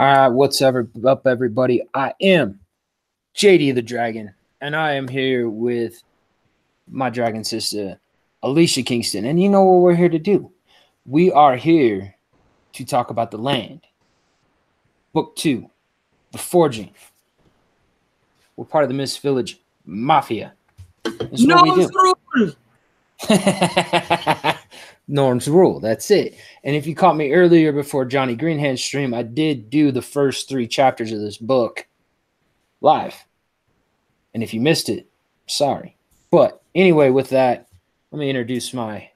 All right, what's ever up, everybody? I am JD the Dragon, and I am here with my dragon sister, Alicia Kingston. And you know what we're here to do? We are here to talk about the land. Book two, The Forging. We're part of the Mist Village Mafia. That's No what we do. Norm's rule. That's it. And if you caught me earlier before Johnny Greenhand's stream, I did do the first three chapters of this book live. And if you missed it, sorry. But anyway, with that, let me introduce my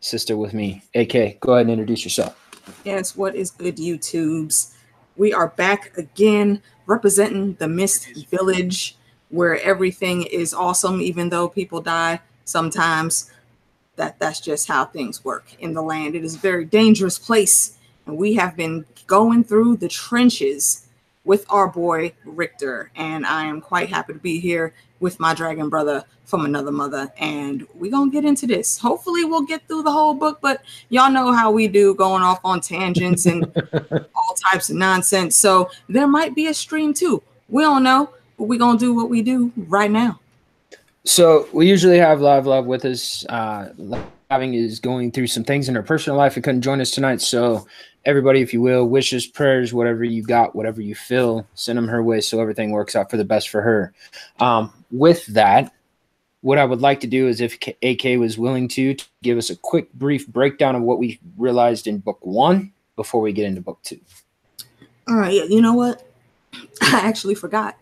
sister with me. AK, go ahead and introduce yourself. Yes, what is good, YouTubes? We are back again representing the Mist Village where everything is awesome, even though people die sometimes. That that's just how things work in the land. It is a very dangerous place, and we have been going through the trenches with our boy Richter, and I am quite happy to be here with my dragon brother from another mother, and we're gonna get into this. Hopefully, we'll get through the whole book, but y'all know how we do going off on tangents and all types of nonsense. So there might be a stream too. We don't know, but we're gonna do what we do right now. So we usually have Live Love with us. Uh, having is going through some things in her personal life and couldn't join us tonight. So everybody, if you will, wishes, prayers, whatever you got, whatever you feel, send them her way so everything works out for the best for her. Um, with that, what I would like to do is if AK was willing to, to give us a quick, brief breakdown of what we realized in book one before we get into book two. All right, you know what? I actually forgot.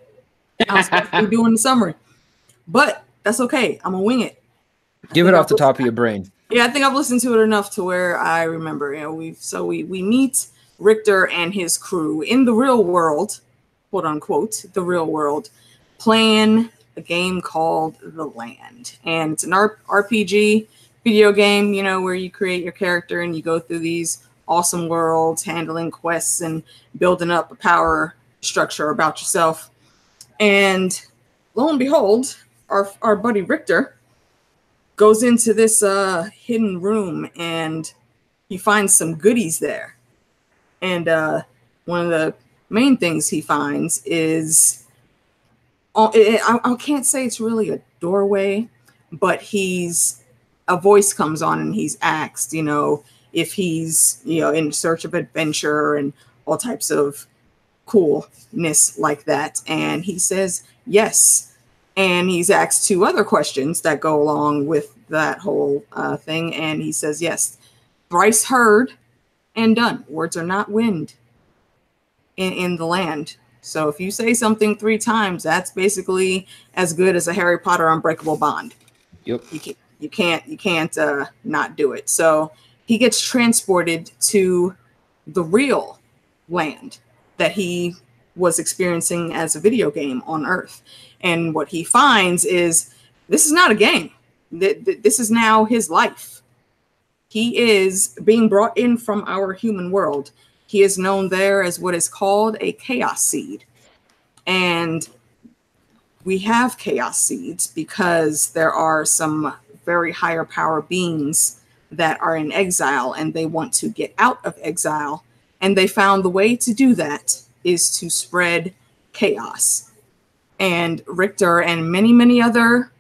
I was supposed to be doing the summary, but that's okay. I'm gonna wing it. Give it off the top of your brain. Yeah, I think I've listened to it enough to where I remember. You know, we so we we meet Richter and his crew in the real world, quote unquote, the real world, playing a game called The Land, and it's an R- RPG video game. You know, where you create your character and you go through these awesome worlds, handling quests and building up a power structure about yourself. And lo and behold, our our buddy Richter goes into this uh hidden room and he finds some goodies there. And uh one of the main things he finds is oh, I can't say it's really a doorway but he's a voice comes on and he's asked you know if he's you know in search of adventure and all types of coolness like that. And he says yes and he's asked two other questions that go along with that whole uh, thing. And he says yes Bryce heard and done. Words are not wind in, in the land. So if you say something three times that's basically as good as a harry potter unbreakable bond. Yep. you can't you can't you can't uh, not do it. So he gets transported to the real land that he was experiencing as a video game on earth. And what he finds is this is not a game. Th- th- this is now his life. He is being brought in from our human world. He is known there as what is called a chaos seed. And we have chaos seeds because there are some very higher power beings that are in exile and they want to get out of exile. And they found the way to do that is to spread chaos and richter and many many other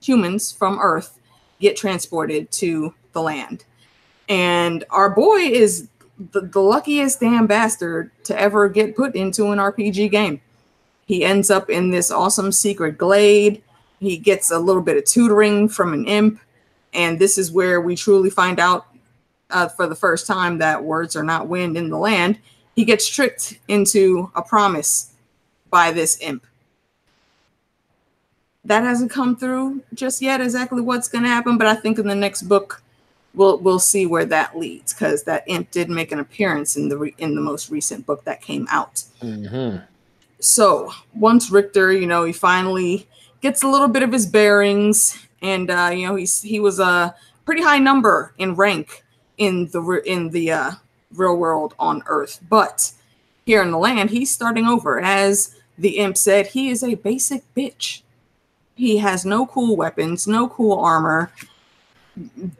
humans from earth get transported to the land and our boy is the, the luckiest damn bastard to ever get put into an rpg game he ends up in this awesome secret glade. He gets a little bit of tutoring from an imp. And this is where we truly find out uh, for the first time that words are not wind in the land. He gets tricked into a promise by this imp. That hasn't come through just yet exactly what's going to happen, but I think in the next book we'll we'll see where that leads because that imp did make an appearance in the re- in the most recent book that came out. hmm So once Richter, you know, he finally gets a little bit of his bearings, and uh, you know, he's he was a pretty high number in rank in the in the uh, real world on Earth, but here in the land, he's starting over. As the imp said, he is a basic bitch. He has no cool weapons, no cool armor,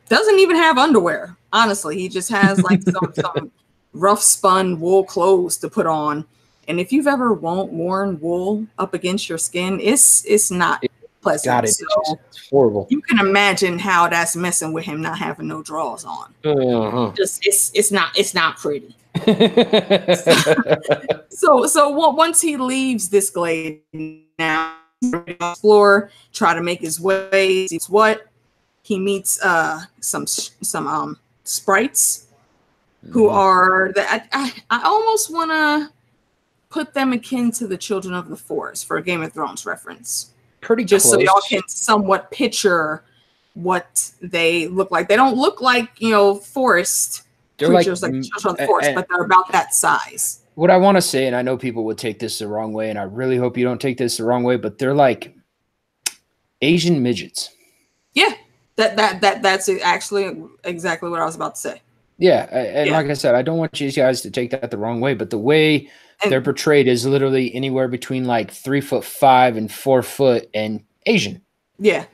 doesn't even have underwear. Honestly, he just has like some some rough spun wool clothes to put on. And if you've ever worn wool up against your skin, it's it's not pleasant. God, it's, so it's horrible. You can imagine how that's messing with him not having no drawers on. Uh-huh. Just it's it's not it's not pretty. so so once he leaves this glade now explore try to make his way sees what he meets uh some some um sprites who mm-hmm. are that I, I, I almost want to put them akin to the children of the forest for a game of thrones reference pretty just close. so y'all can somewhat picture what they look like they don't look like you know forest they're creatures like, like children of the forest but they're about that size what i want to say and i know people would take this the wrong way and i really hope you don't take this the wrong way but they're like asian midgets yeah that that that that's actually exactly what I was about to say. Yeah, and yeah. like I said, I don't want you guys to take that the wrong way, but the way and, they're portrayed as literally anywhere between like three foot five and four foot and Asian. Yeah,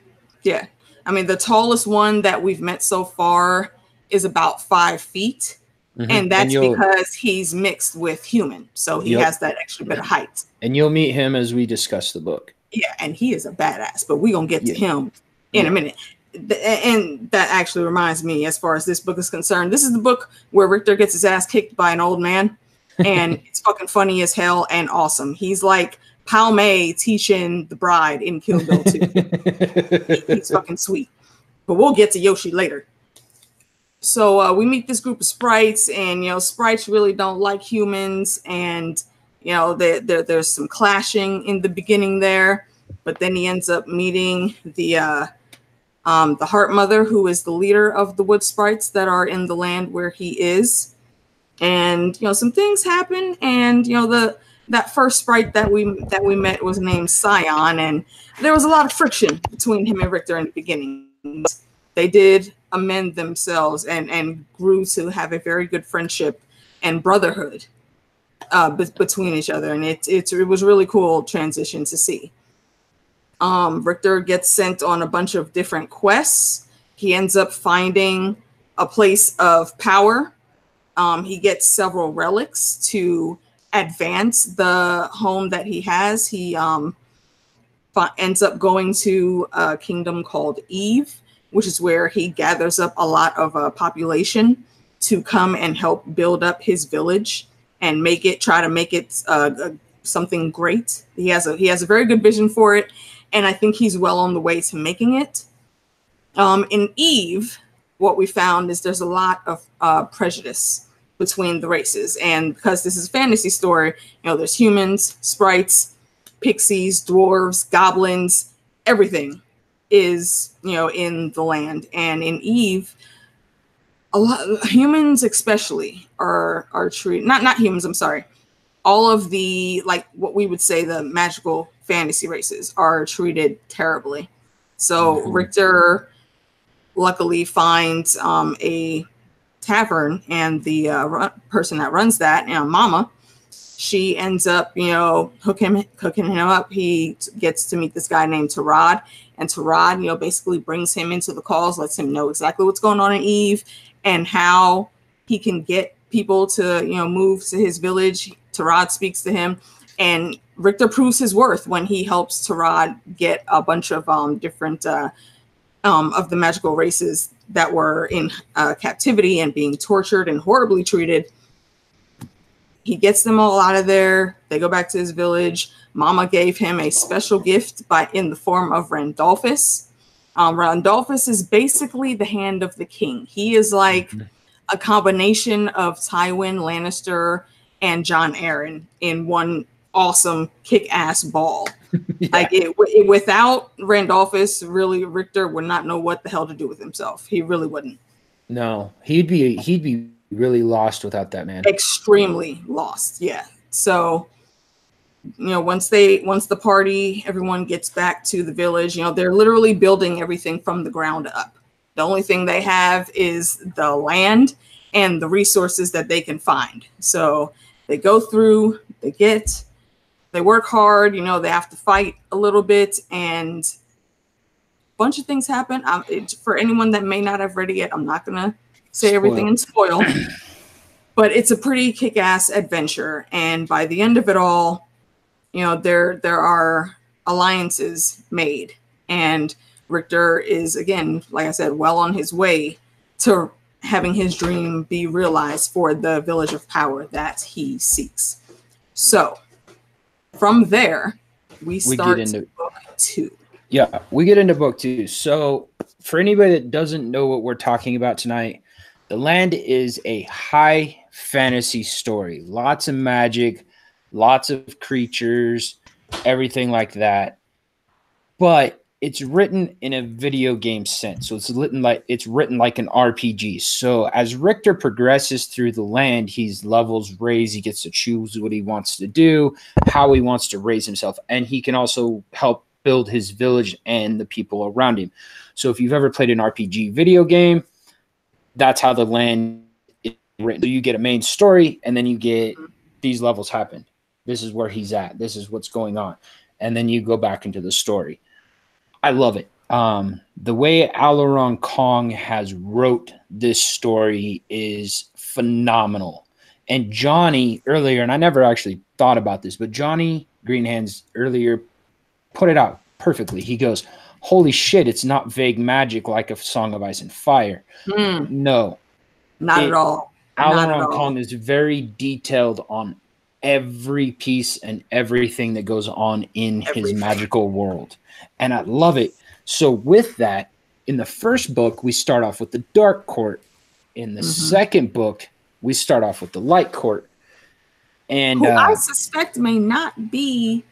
yeah. I mean, the tallest one that we've met so far is about five feet, mm-hmm. and that's and because he's mixed with human, so he has that extra bit of height. And you'll meet him as we discuss the book. Yeah, and he is a badass, but we're gonna get yeah. to him in yeah. a minute and that actually reminds me, as far as this book is concerned, this is the book where Richter gets his ass kicked by an old man, and it's fucking funny as hell and awesome. He's like Pai Mei teaching the bride in Kill Bill 2. he's fucking sweet. But we'll get to Yoshi later. So uh, we meet this group of sprites, and you know, sprites really don't like humans, and you know, there there's some clashing in the beginning there, but then he ends up meeting the uh, um, the Hearth Mother, who is the leader of the wood sprites that are in the land where he is. And you know, some things happen, and you know, the that first sprite that we that we met was named Sion, and there was a lot of friction between him and Richter in the beginning. They did amend themselves and and grew to have a very good friendship and brotherhood uh, be- between each other, and it, it it was really cool transition to see. Um, Richter gets sent on a bunch of different quests. He ends up finding a place of power. Um, he gets several relics to advance the home that he has. He um, ends up going to a kingdom called Eve, which is where he gathers up a lot of uh, population to come and help build up his village and make it try to make it uh, something great. He has a he has a very good vision for it, and I think he's well on the way to making it. Um, in Eve, what we found is there's a lot of uh, prejudice between the races, and because this is a fantasy story, you know, there's humans, sprites, pixies, dwarves, goblins, everything is you know in the land, and in Eve. A lot of humans especially are are treated not not humans i'm sorry all of the like what we would say the magical fantasy races are treated terribly. So mm-hmm. Richter luckily finds um, a tavern, and the uh, run- person that runs that, you know, Mama, she ends up, you know, hooking hooking him up. He gets to meet this guy named Tarad, and Tarad, you know, basically brings him into the calls, lets him know exactly what's going on in Eve and how he can get people to, you know, move to his village. Tarad speaks to him, and Richter proves his worth when he helps Tarad get a bunch of um, different uh, um, of the magical races that were in uh, captivity and being tortured and horribly treated. He gets them all out of there. They go back to his village. Mama gave him a special gift by in the form of Randolphus. Um, Randolphus is basically the hand of the king. He is like mm-hmm. a combination of Tywin Lannister and Jon Arryn in one awesome kick-ass ball. yeah. Like it, it, without Randolphus, really Richter would not know what the hell to do with himself. He really wouldn't. No, he'd be he'd be really lost without that man. Extremely lost. Yeah. So, you know, once they once the party, everyone gets back to the village. You know, they're literally building everything from the ground up. The only thing they have is the land and the resources that they can find. So they go through, they get they work hard, you know, they have to fight a little bit, and a bunch of things happen. it, for anyone that may not have read it yet, I'm not gonna say spoil. everything and spoil. but it's a pretty kick-ass adventure and by the end of it all you know there there are alliances made and richter is again like i said well on his way to having his dream be realized for the village of power that he seeks so from there we start we into, book two yeah we get into book two so for anybody that doesn't know what we're talking about tonight the land is a high fantasy story. Lots of magic, lots of creatures, everything like that. But it's written in a video game sense. So it's written like it's written like an RPG. So as Richter progresses through the land, he's levels raised, he gets to choose what he wants to do, how he wants to raise himself, and he can also help build his village and the people around him. So if you've ever played an RPG video game, that's how the land is written. So you get a main story, and then you get these levels happen. This is where he's at. This is what's going on, and then you go back into the story. I love it. Um, the way Aleron Kong has wrote this story is phenomenal. And Johnny earlier, and I never actually thought about this, but Johnny Greenhands earlier put it out perfectly. He goes, "Holy shit! It's not vague magic like a Song of Ice and Fire." Mm, No, not It- at all. Alan. Kong is very detailed on every piece and everything that goes on in his magical world. And I love it. So, with that, in the first book, we start off with the Dark Court. In the Mhm. second book, we start off with the Light Court. And Who uh, I suspect may not be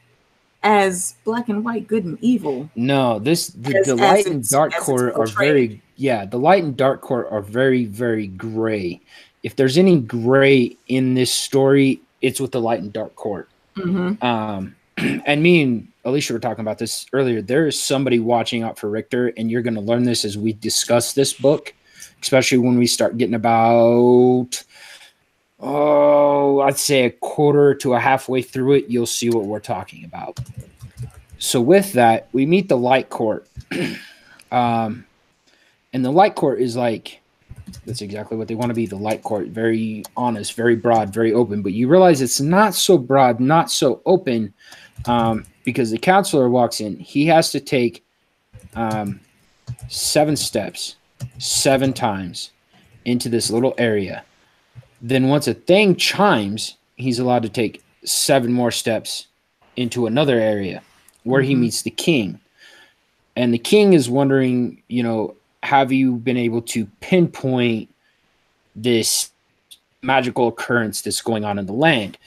as black and white, good and evil. no, this the, As- the as Light and Dark Court are very yeah. The Light and Dark Court are very very gray. If there's any gray in this story, it's with the Light and Dark Court. hmm Um, and me and Alicia were talking about this earlier. There is somebody watching out for Richter, and you're going to learn this as we discuss this book, especially when we start getting about, oh, I'd say a quarter to a halfway through it. You'll see what we're talking about. So, with that, we meet the Light Court. um, and the Light Court is like, that's exactly what they want to be the light court. Very honest very broad very open. But you realize it's not so broad not so open um, because the counselor walks in. He has to take um, seven steps seven times into this little area. Then once a thing chimes he's allowed to take seven more steps into another area where he Mhm. meets the king. And the king is wondering you know have you been able to pinpoint this magical occurrence that's going on in the land?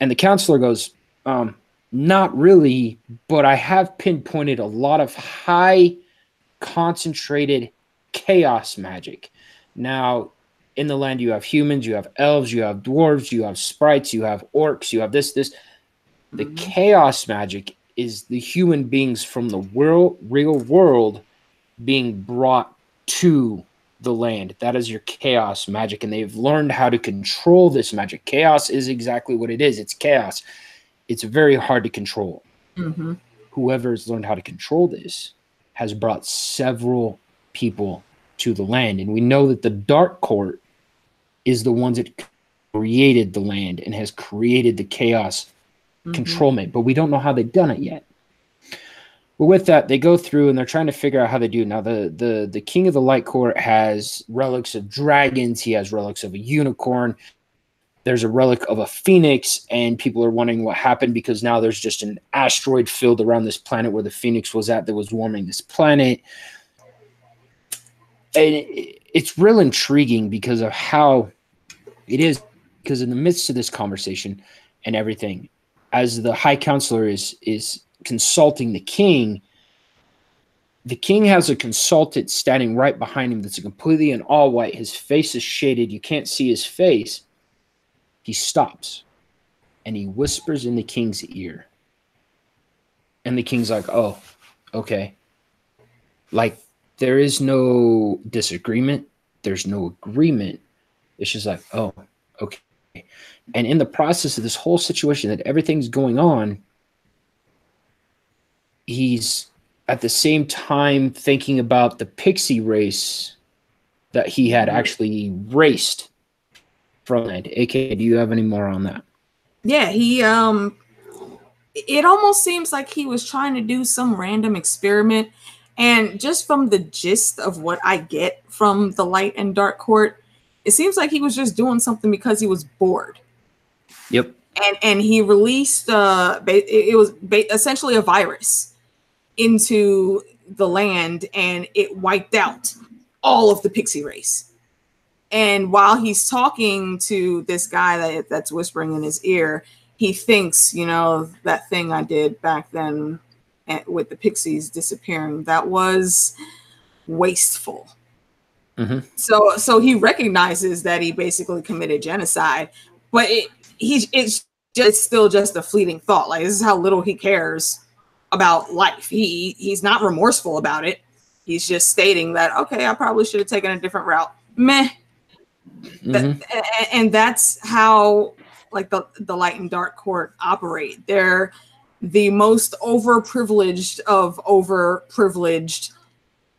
And the counselor goes, um, Not really, but I have pinpointed a lot of high concentrated chaos magic. Now, in the land, you have humans, you have elves, you have dwarves, you have sprites, you have orcs, you have this, this. The Mhm. chaos magic is the human beings from the world, real world being brought to the land. That is your chaos magic, and they've learned how to control this magic. Chaos is exactly what it is it's chaos. It's very hard to control. hmm Whoever has learned how to control this has brought several people to the land. And we know that the Dark Court is the ones that created the land and has created the chaos Mm-hmm. controlment, but we don't know how they've done it yet. But with that, they go through and they're trying to figure out how they do. Now, the the the king of the light court has relics of dragons. He has relics of a unicorn. There's a relic of a phoenix, and people are wondering what happened because now there's just an asteroid field around this planet where the phoenix was at that was warming this planet. And it- it's real intriguing because of how it is. Because in the midst of this conversation and everything, as the high counselor is is consulting the king the king has a consultant standing right behind him that's completely in all white his face is shaded. You can't see his face. He stops and he whispers in the king's ear. And the king's like oh okay. Like there is no disagreement. There's no agreement. It's just like oh okay. And in the process of this whole situation that everything's going on he's at the same time thinking about the pixie race that he had actually raced from land. AK, do you have any more on that? Yeah, he um it almost seems like he was trying to do some random experiment and just from the gist of what I get from the light and dark court, it seems like he was just doing something because he was bored. Yep. And and he released uh it was essentially a virus into the land and it wiped out all of the pixie race. And while he's talking to this guy that, that's whispering in his ear, he thinks, you know, that thing I did back then with the pixies disappearing, that was wasteful. Mm-hmm. So, so he recognizes that he basically committed genocide, but it, he, it's just still just a fleeting thought. Like this is how little he cares about life. He he's not remorseful about it. He's just stating that okay, I probably should have taken a different route. Meh. Mm-hmm. That, and that's how like the the light and dark court operate. They're the most overprivileged of overprivileged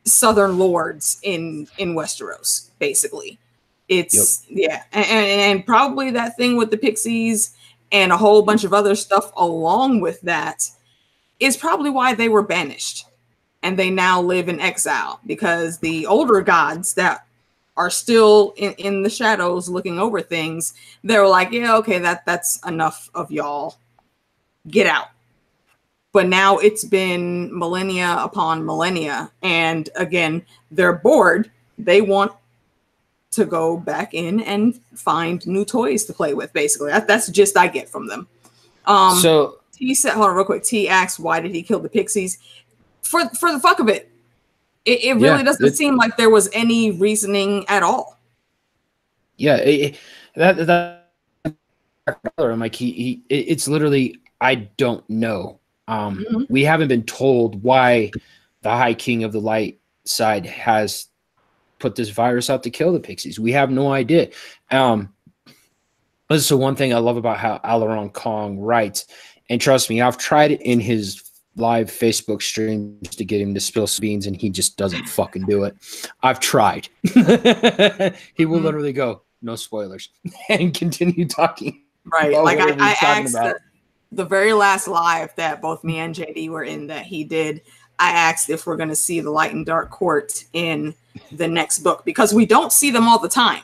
southern lords in in Westeros. Basically, it's yep. yeah, and, and probably that thing with the pixies and a whole bunch of other stuff along with that is probably why they were banished and they now live in exile because the older gods that are still in, in the shadows looking over things they're like yeah okay that that's enough of y'all. Get out. But now it's been millennia upon millennia and again they're bored. They want to go back in and find new toys to play with basically. That, that's just i get from them. Um so T said, hold on real quick. T asks, why did he kill the Pixies? For for the fuck of it. It, it really yeah, doesn't seem like there was any reasoning at all. Yeah, it, that that I'm like he, he it's literally I don't know. Um, mm-hmm. we haven't been told why the High King of the Light side has put this virus out to kill the Pixies. We have no idea. Um, this is the one thing I love about how Aleron Kong writes and trust me, I've tried in his live Facebook streams to get him to spill some beans, and he just doesn't fucking do it. I've tried. he will mm-hmm. literally go, no spoilers, and continue talking. Right. Like I, I asked the, the very last live that both me and JD were in that he did. I asked if we're going to see the light and dark court in the next book because we don't see them all the time.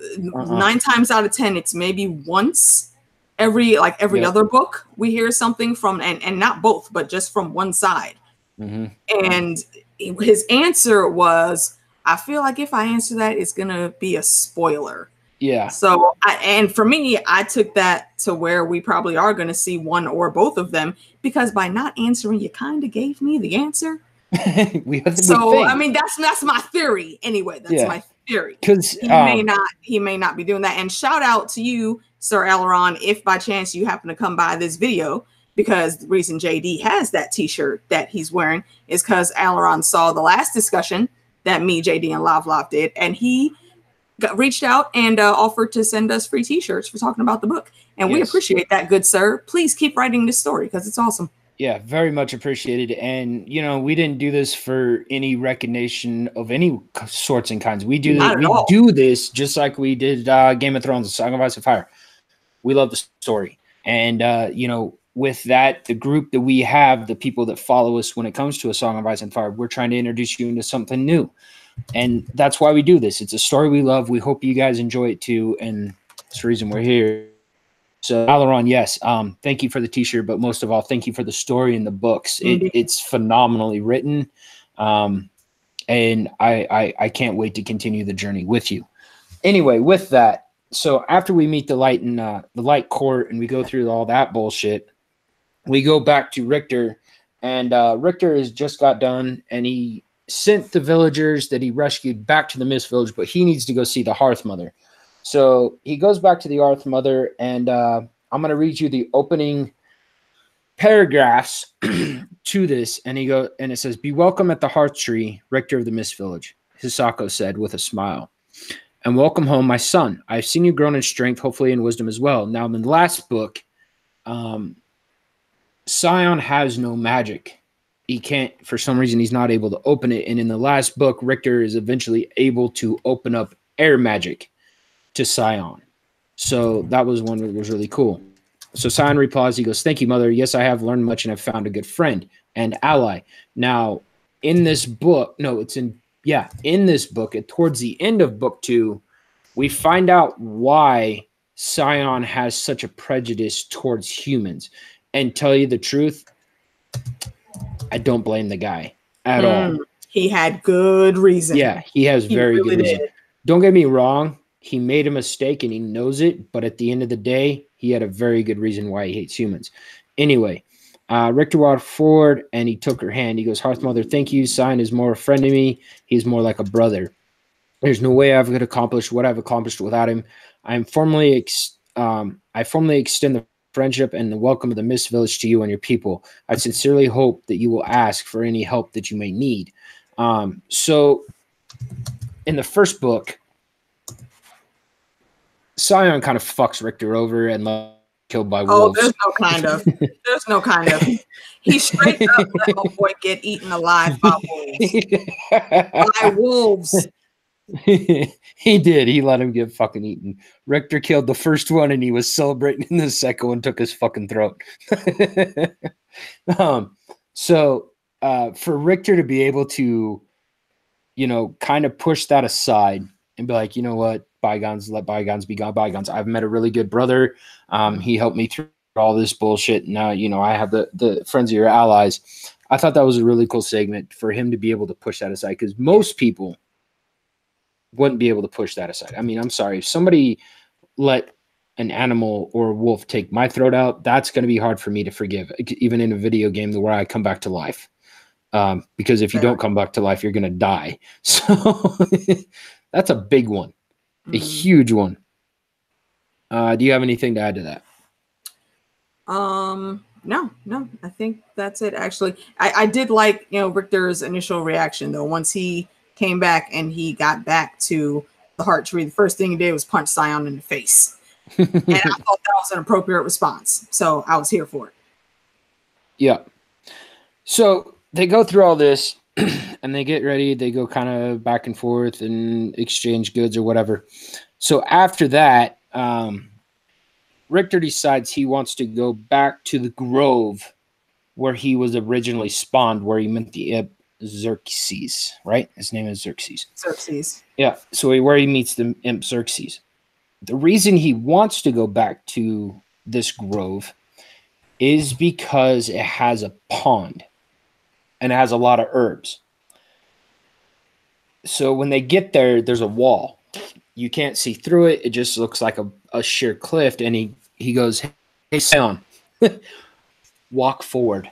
Uh-uh. Nine times out of 10, it's maybe once every like every other book we hear something from and and not both but just from one side. Mm-hmm. and his answer was i feel like if i answer that it's gonna be a spoiler. Yeah. So I, and for me i took that to where we probably are gonna see one or both of them because by not answering you kind of gave me the answer. So i mean that's that's my theory. Anyway that's yeah. my theory. Because he um, may not he may not be doing that. And shout out to you Sir Aleron, if by chance you happen to come by this video, because the reason JD has that t-shirt that he's wearing is because Aleron saw the last discussion that me, JD, and Lav Lav did, and he got, reached out and uh, offered to send us free t-shirts for talking about the book. And yes. we appreciate that, good sir. Please keep writing this story because it's awesome. Yeah, very much appreciated. And you know, we didn't do this for any recognition of any sorts and kinds. We do this, we all. do this just like we did uh, Game of Thrones, Song of Ice and Fire we love the story. And uh, you know, with that, the group that we have, the people that follow us when it comes to a song of ice and fire, we're trying to introduce you into something new. And that's why we do this. It's a story we love. We hope you guys enjoy it too. And it's the reason we're here. So Aleron, yes, um, thank you for the t-shirt, but most of all, thank you for the story and the books. It, mm-hmm. it's phenomenally written. Um, and I, I I can't wait to continue the journey with you. Anyway, with that, so after we meet the light in uh, the light court and we go through all that bullshit, we go back to Richter, and uh, Richter has just got done, and he sent the villagers that he rescued back to the Mist Village, but he needs to go see the Hearth Mother. So he goes back to the Hearth Mother, and uh, I'm going to read you the opening paragraphs to this, and he go and it says, "Be welcome at the Hearth Tree, Richter of the Mist Village," Hisako said with a smile and welcome home, my son. I've seen you grown in strength, hopefully in wisdom as well. Now, in the last book, um, Sion has no magic. He can't, for some reason, he's not able to open it. And in the last book, Richter is eventually able to open up air magic to Sion. So that was one that was really cool. So Sion replies, he goes, Thank you, mother. Yes, I have learned much and have found a good friend and ally. Now, in this book, no, it's in, yeah, in this book, at towards the end of book two, we find out why Sion has such a prejudice towards humans. And tell you the truth, I don't blame the guy at mm, all. He had good reason. Yeah, he has he very really good reason. Did. Don't get me wrong, he made a mistake and he knows it, but at the end of the day, he had a very good reason why he hates humans. Anyway, uh, Richter walked forward and he took her hand. He goes, Hearth Mother, thank you. Sion is more a friend to me. He's more like a brother. There's no way I could accomplish what I've accomplished without him. I am formally, ex- um, I formally extend the friendship and the welcome of the Mist Village to you and your people. I sincerely hope that you will ask for any help that you may need. Um, so, in the first book, Sion kind of fucks Richter over and killed by oh, wolves. Oh, there's no kind of. There's no kind of. He straight up let my boy get eaten alive by wolves. by wolves. he did. He let him get fucking eaten. Richter killed the first one and he was celebrating in the second one, took his fucking throat. um, so uh, for Richter to be able to, you know, kind of push that aside and be like, you know what, bygones, let bygones be gone, bygones. I've met a really good brother. Um, he helped me through all this bullshit. Now, you know, I have the the friends of your allies. I thought that was a really cool segment for him to be able to push that aside because most people wouldn't be able to push that aside. I mean, I'm sorry, if somebody let an animal or a wolf take my throat out, that's going to be hard for me to forgive, even in a video game where I come back to life. Um, because if you don't come back to life, you're going to die. So that's a big one, mm-hmm. a huge one. Uh, do you have anything to add to that? Um, no, no, I think that's it. Actually, I, I did like you know Richter's initial reaction though. Once he came back and he got back to the hearth tree, the first thing he did was punch Sion in the face. and I thought that was an appropriate response. So I was here for it. Yeah. So they go through all this and they get ready. They go kind of back and forth and exchange goods or whatever. So after that, um, Richter decides he wants to go back to the grove where he was originally spawned, where he met the imp Xerxes, right? His name is Xerxes. Xerxes. Yeah. So he, where he meets the imp Xerxes. The reason he wants to go back to this grove is because it has a pond and it has a lot of herbs. So when they get there, there's a wall. You can't see through it. It just looks like a, a sheer cliff. And he, he goes, Hey, Sion, walk forward.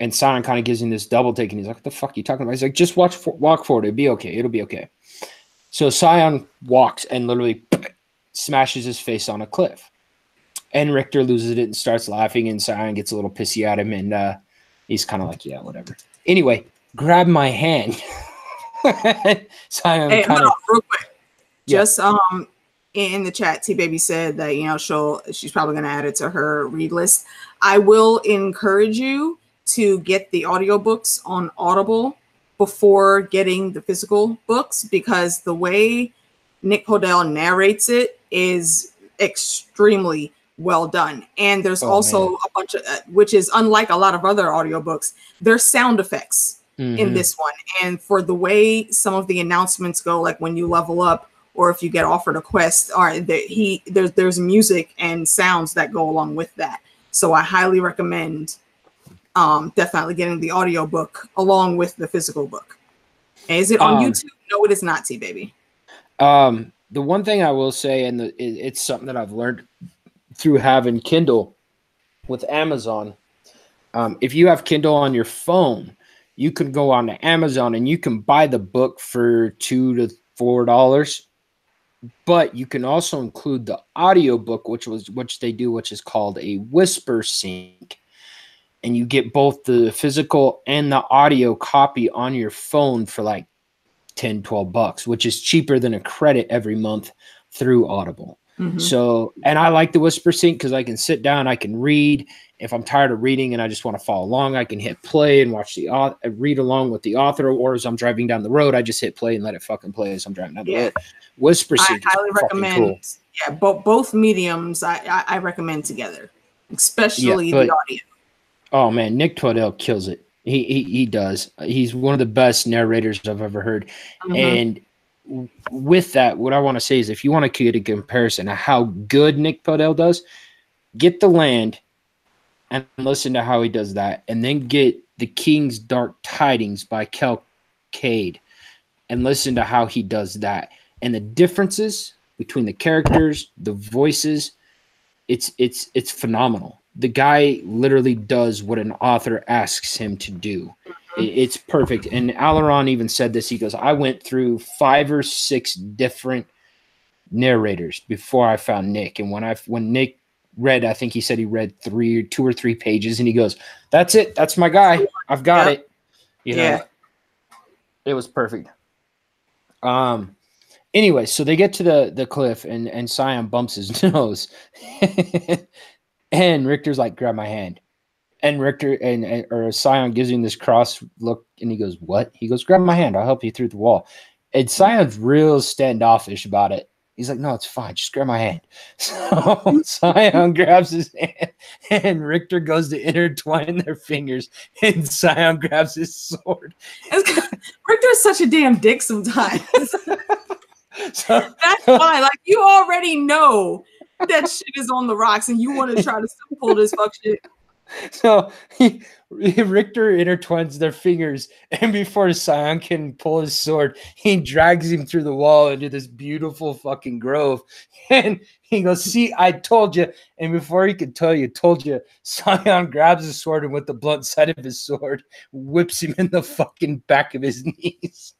And Sion kind of gives him this double take, and he's like, "What the fuck are you talking about?" He's like, "Just watch, for, walk forward. It'll be okay. It'll be okay." So Sion walks and literally smashes his face on a cliff, and Richter loses it and starts laughing, and Sion gets a little pissy at him, and uh, he's kind of like, "Yeah, whatever." Anyway, grab my hand. Sion hey, kind of real quick. Yeah. Just um in the chat, T Baby said that you know she'll she's probably gonna add it to her read list. I will encourage you to get the audiobooks on Audible before getting the physical books because the way Nick Podehl narrates it is extremely well done. And there's oh, also man. a bunch of, uh, which is unlike a lot of other audiobooks, there's sound effects mm-hmm. in this one. And for the way some of the announcements go, like when you level up or if you get offered a quest, or that he there's there's music and sounds that go along with that. So I highly recommend um, definitely getting the audio book along with the physical book. And is it on um, YouTube? No, it is not, T baby. Um, the one thing I will say, and the, it, it's something that I've learned through having Kindle with Amazon. Um, if you have Kindle on your phone, you can go on to Amazon and you can buy the book for two to four dollars. But you can also include the audio book, which was which they do, which is called a whisper sync. and you get both the physical and the audio copy on your phone for like 10 12 bucks which is cheaper than a credit every month through audible Mm-hmm. So, and I like the whisper sync because I can sit down, I can read. If I'm tired of reading and I just want to follow along, I can hit play and watch the author, read along with the author. Or as I'm driving down the road, I just hit play and let it fucking play as I'm driving down the yeah. road. Whisper sync. I highly recommend. Cool. Yeah, both both mediums I, I, I recommend together, especially yeah, but, the audio. Oh man, Nick Twedell kills it. He, he he does. He's one of the best narrators I've ever heard, mm-hmm. and with that, what I want to say is if you want to get a comparison of how good Nick Podehl does, get the land and listen to how he does that, and then get the King's Dark Tidings by Kel Kade and listen to how he does that. And the differences between the characters, the voices, it's it's it's phenomenal. The guy literally does what an author asks him to do it's perfect. And Aleron even said this. He goes, I went through five or six different narrators before I found Nick. And when I when Nick read, I think he said he read three, two or three pages, and he goes, That's it. That's my guy. I've got it. You know, yeah. it was perfect. Um anyway, so they get to the the cliff and and Sion bumps his nose. and Richter's like, grab my hand and Richter and, and or Sion gives him this cross look, and he goes, "What?" He goes, "Grab my hand. I'll help you through the wall." And Sion's real standoffish about it. He's like, "No, it's fine. Just grab my hand." So Sion grabs his hand, and Richter goes to intertwine their fingers, and Sion grabs his sword. Richter's such a damn dick sometimes. so, That's why, like, you already know that shit is on the rocks, and you want to try to pull this fuck shit so he, Richter intertwines their fingers, and before Sion can pull his sword, he drags him through the wall into this beautiful fucking grove. And he goes, See, I told you. And before he could tell you, told you, Sion grabs his sword and with the blunt side of his sword, whips him in the fucking back of his knees.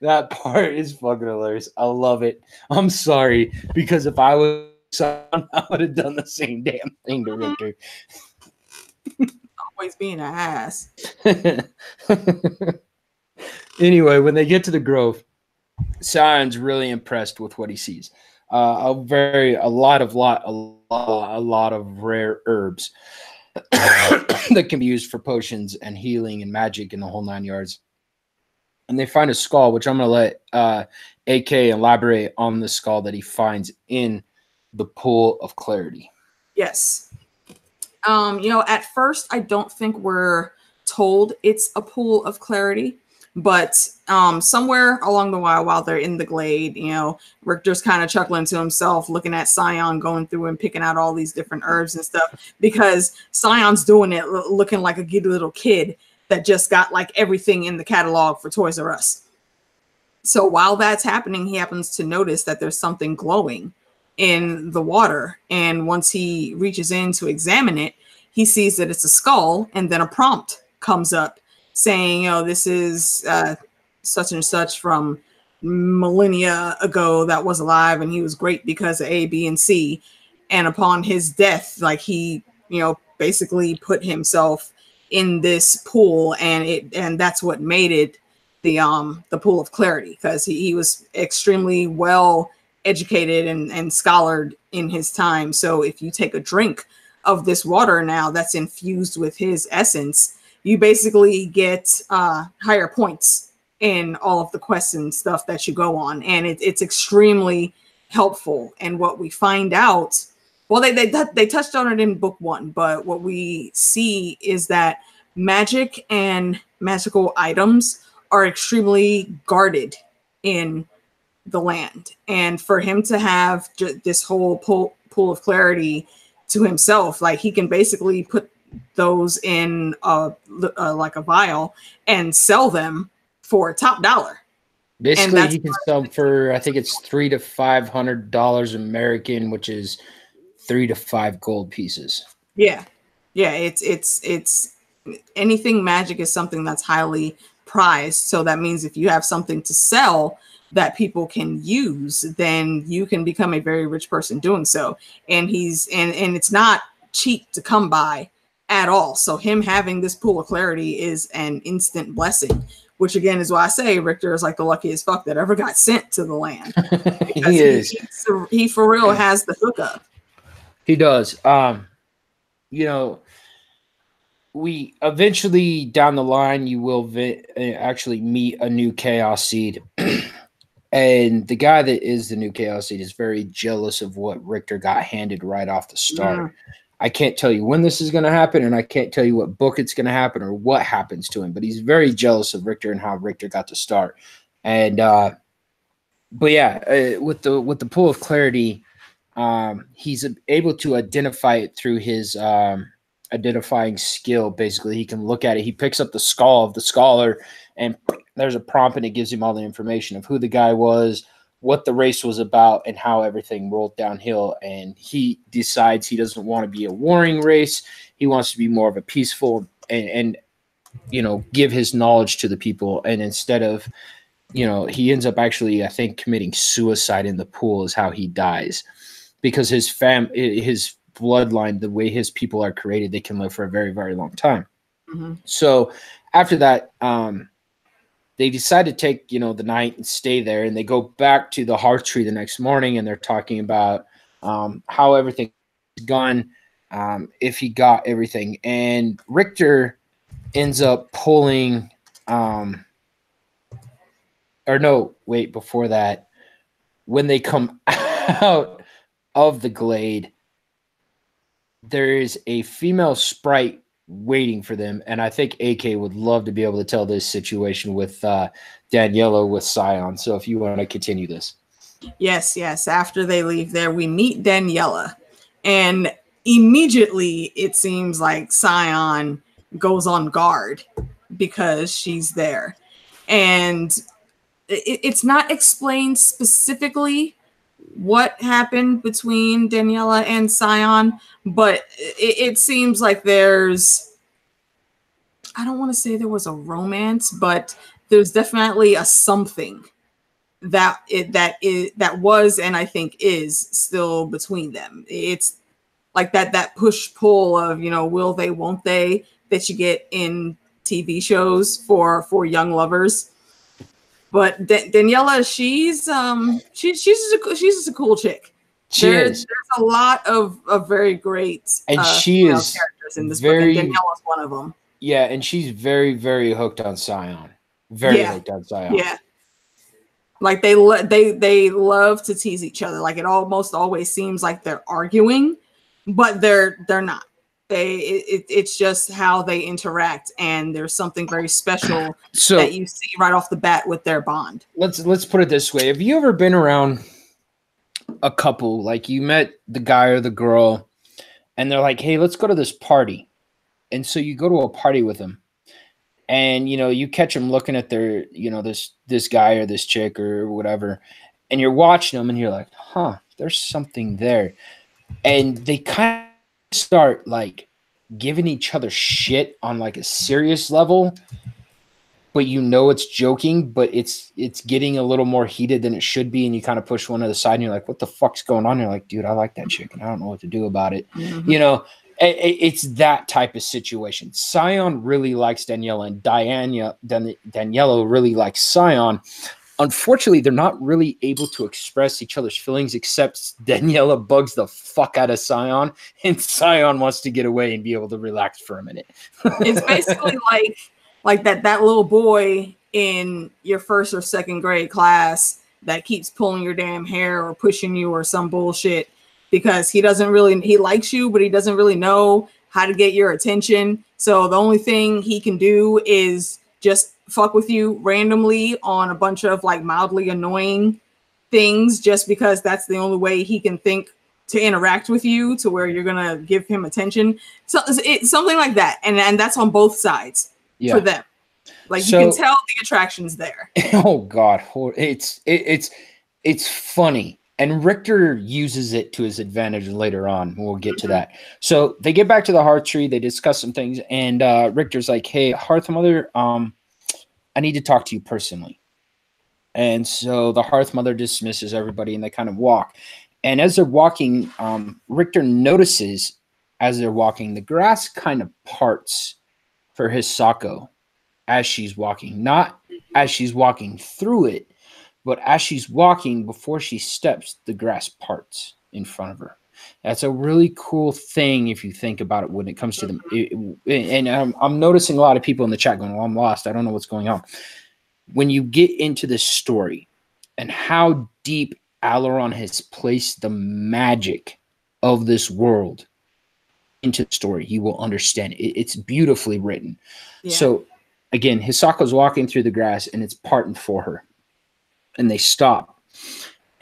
that part is fucking hilarious. I love it. I'm sorry because if I was son, I would have done the same damn thing to Richter. Always being an ass. anyway, when they get to the grove, Sion's really impressed with what he sees. Uh, a very, a lot of lot, a lot, a lot of rare herbs that can be used for potions and healing and magic in the whole nine yards. And they find a skull, which I'm going to let uh, AK elaborate on the skull that he finds in the pool of clarity. Yes. Um, you know, at first, I don't think we're told it's a pool of clarity, but um, somewhere along the while, while they're in the glade, you know, Richter's kind of chuckling to himself, looking at Sion going through and picking out all these different herbs and stuff because Sion's doing it looking like a good little kid that just got like everything in the catalog for Toys R Us. So while that's happening, he happens to notice that there's something glowing in the water. And once he reaches in to examine it, he sees that it's a skull, and then a prompt comes up saying, you know, this is uh, such and such from millennia ago that was alive, and he was great because of A, B, and C. And upon his death, like he, you know, basically put himself in this pool, and it and that's what made it the um the pool of clarity because he, he was extremely well educated and, and scholared in his time. So if you take a drink of this water now that's infused with his essence, you basically get uh, higher points in all of the quests and stuff that you go on. And it, it's extremely helpful. And what we find out, well, they, they, they touched on it in book one, but what we see is that magic and magical items are extremely guarded in the land. And for him to have this whole pool, pool of clarity to himself like he can basically put those in a, a like a vial and sell them for top dollar. Basically he can sell for i think it's three to five hundred dollars american which is three to five gold pieces. Yeah. Yeah it's it's it's anything magic is something that's highly prized. So that means if you have something to sell that people can use, then you can become a very rich person doing so. And he's and and it's not cheap to come by at all. So him having this pool of clarity is an instant blessing, which again is why I say Richter is like the luckiest fuck that ever got sent to the land. he is. He, he, for real has the hookup. He does. Um, you know, we eventually down the line you will vi- actually meet a new chaos seed. and the guy that is the new chaos seed is very jealous of what Richter got handed right off the start. Yeah. I can't tell you when this is going to happen, and I can't tell you what book it's going to happen or what happens to him. But he's very jealous of Richter and how Richter got to start. And uh, but yeah, uh, with the with the pool of clarity, um, he's able to identify it through his um, identifying skill. Basically, he can look at it. He picks up the skull of the scholar, and there's a prompt, and it gives him all the information of who the guy was, what the race was about and how everything rolled downhill. And he decides he doesn't want to be a warring race. He wants to be more of a peaceful and, and you know, give his knowledge to the people. And instead of, you know, he ends up actually, I think, committing suicide in the pool is how he dies because his fam, his bloodline, the way his people are created, they can live for a very, very long time. Mm-hmm. So after that, um, they decide to take you know the night and stay there and they go back to the hearth tree the next morning and they're talking about um, how everything's gone um, if he got everything. And richter ends up pulling um, or no wait before that when they come out of the glade there is a female sprite waiting for them. And I think AK would love to be able to tell this situation with uh, Daniela with Sion. So if you want to continue this. Yes, yes. After they leave there, we meet Daniela. And immediately it seems like Sion goes on guard because she's there. And it, it's not explained specifically what happened between Daniela and Sion, but it, it seems like there's I don't want to say there was a romance, but there's definitely a something that it that is that was and I think is still between them. It's like that that push pull of you know will they won't they that you get in TV shows for for young lovers. But D- Daniela, she's um she's she's just a, she's just a cool chick. She there's, is. There's a lot of, of very great and uh, she is characters in this very, book, and Daniela's one of them. Yeah, and she's very very hooked on Sion. Very yeah. hooked on Sion. Yeah. Like they lo- they they love to tease each other. Like it almost always seems like they're arguing, but they're they're not they it, it's just how they interact and there's something very special so, that you see right off the bat with their bond. Let's let's put it this way. Have you ever been around a couple? Like you met the guy or the girl and they're like hey let's go to this party. And so you go to a party with them and you know you catch them looking at their you know this this guy or this chick or whatever and you're watching them and you're like huh there's something there. And they kind of start like giving each other shit on like a serious level but you know it's joking but it's it's getting a little more heated than it should be and you kind of push one to the side and you're like what the fuck's going on? You're like dude i like that chick and i don't know what to do about it. Mm-hmm. you know it, it's that type of situation. Sion really likes daniela and diana Dan, daniela really likes sion unfortunately, they're not really able to express each other's feelings except Daniela bugs the fuck out of Sion, and Sion wants to get away and be able to relax for a minute. it's basically like like that that little boy in your first or second grade class that keeps pulling your damn hair or pushing you or some bullshit because he doesn't really he likes you, but he doesn't really know how to get your attention. So the only thing he can do is just fuck with you randomly on a bunch of like mildly annoying things just because that's the only way he can think to interact with you to where you're gonna give him attention so it's something like that and and that's on both sides yeah. for them like so, you can tell the attractions there oh god it's it, it's it's funny and Richter uses it to his advantage later on. We'll get to mm-hmm. that. So they get back to the hearth tree. They discuss some things, and uh, Richter's like, "Hey, Hearth Mother, um, I need to talk to you personally. And so the Hearth Mother dismisses everybody and they kind of walk. And as they're walking, um, Richter notices as they're walking, the grass kind of parts for Hisako as she's walking, not as she's walking through it, but as she's walking before she steps, the grass parts in front of her. That's a really cool thing if you think about it when it comes to them. Mm-hmm. and I'm, I'm noticing a lot of people in the chat going, Well, I'm lost. I don't know what's going on. When you get into this story and how deep Aleron has placed the magic of this world into the story, you will understand it. It's beautifully written. Yeah. So, again, Hisako's walking through the grass and it's parting for her. And they stop.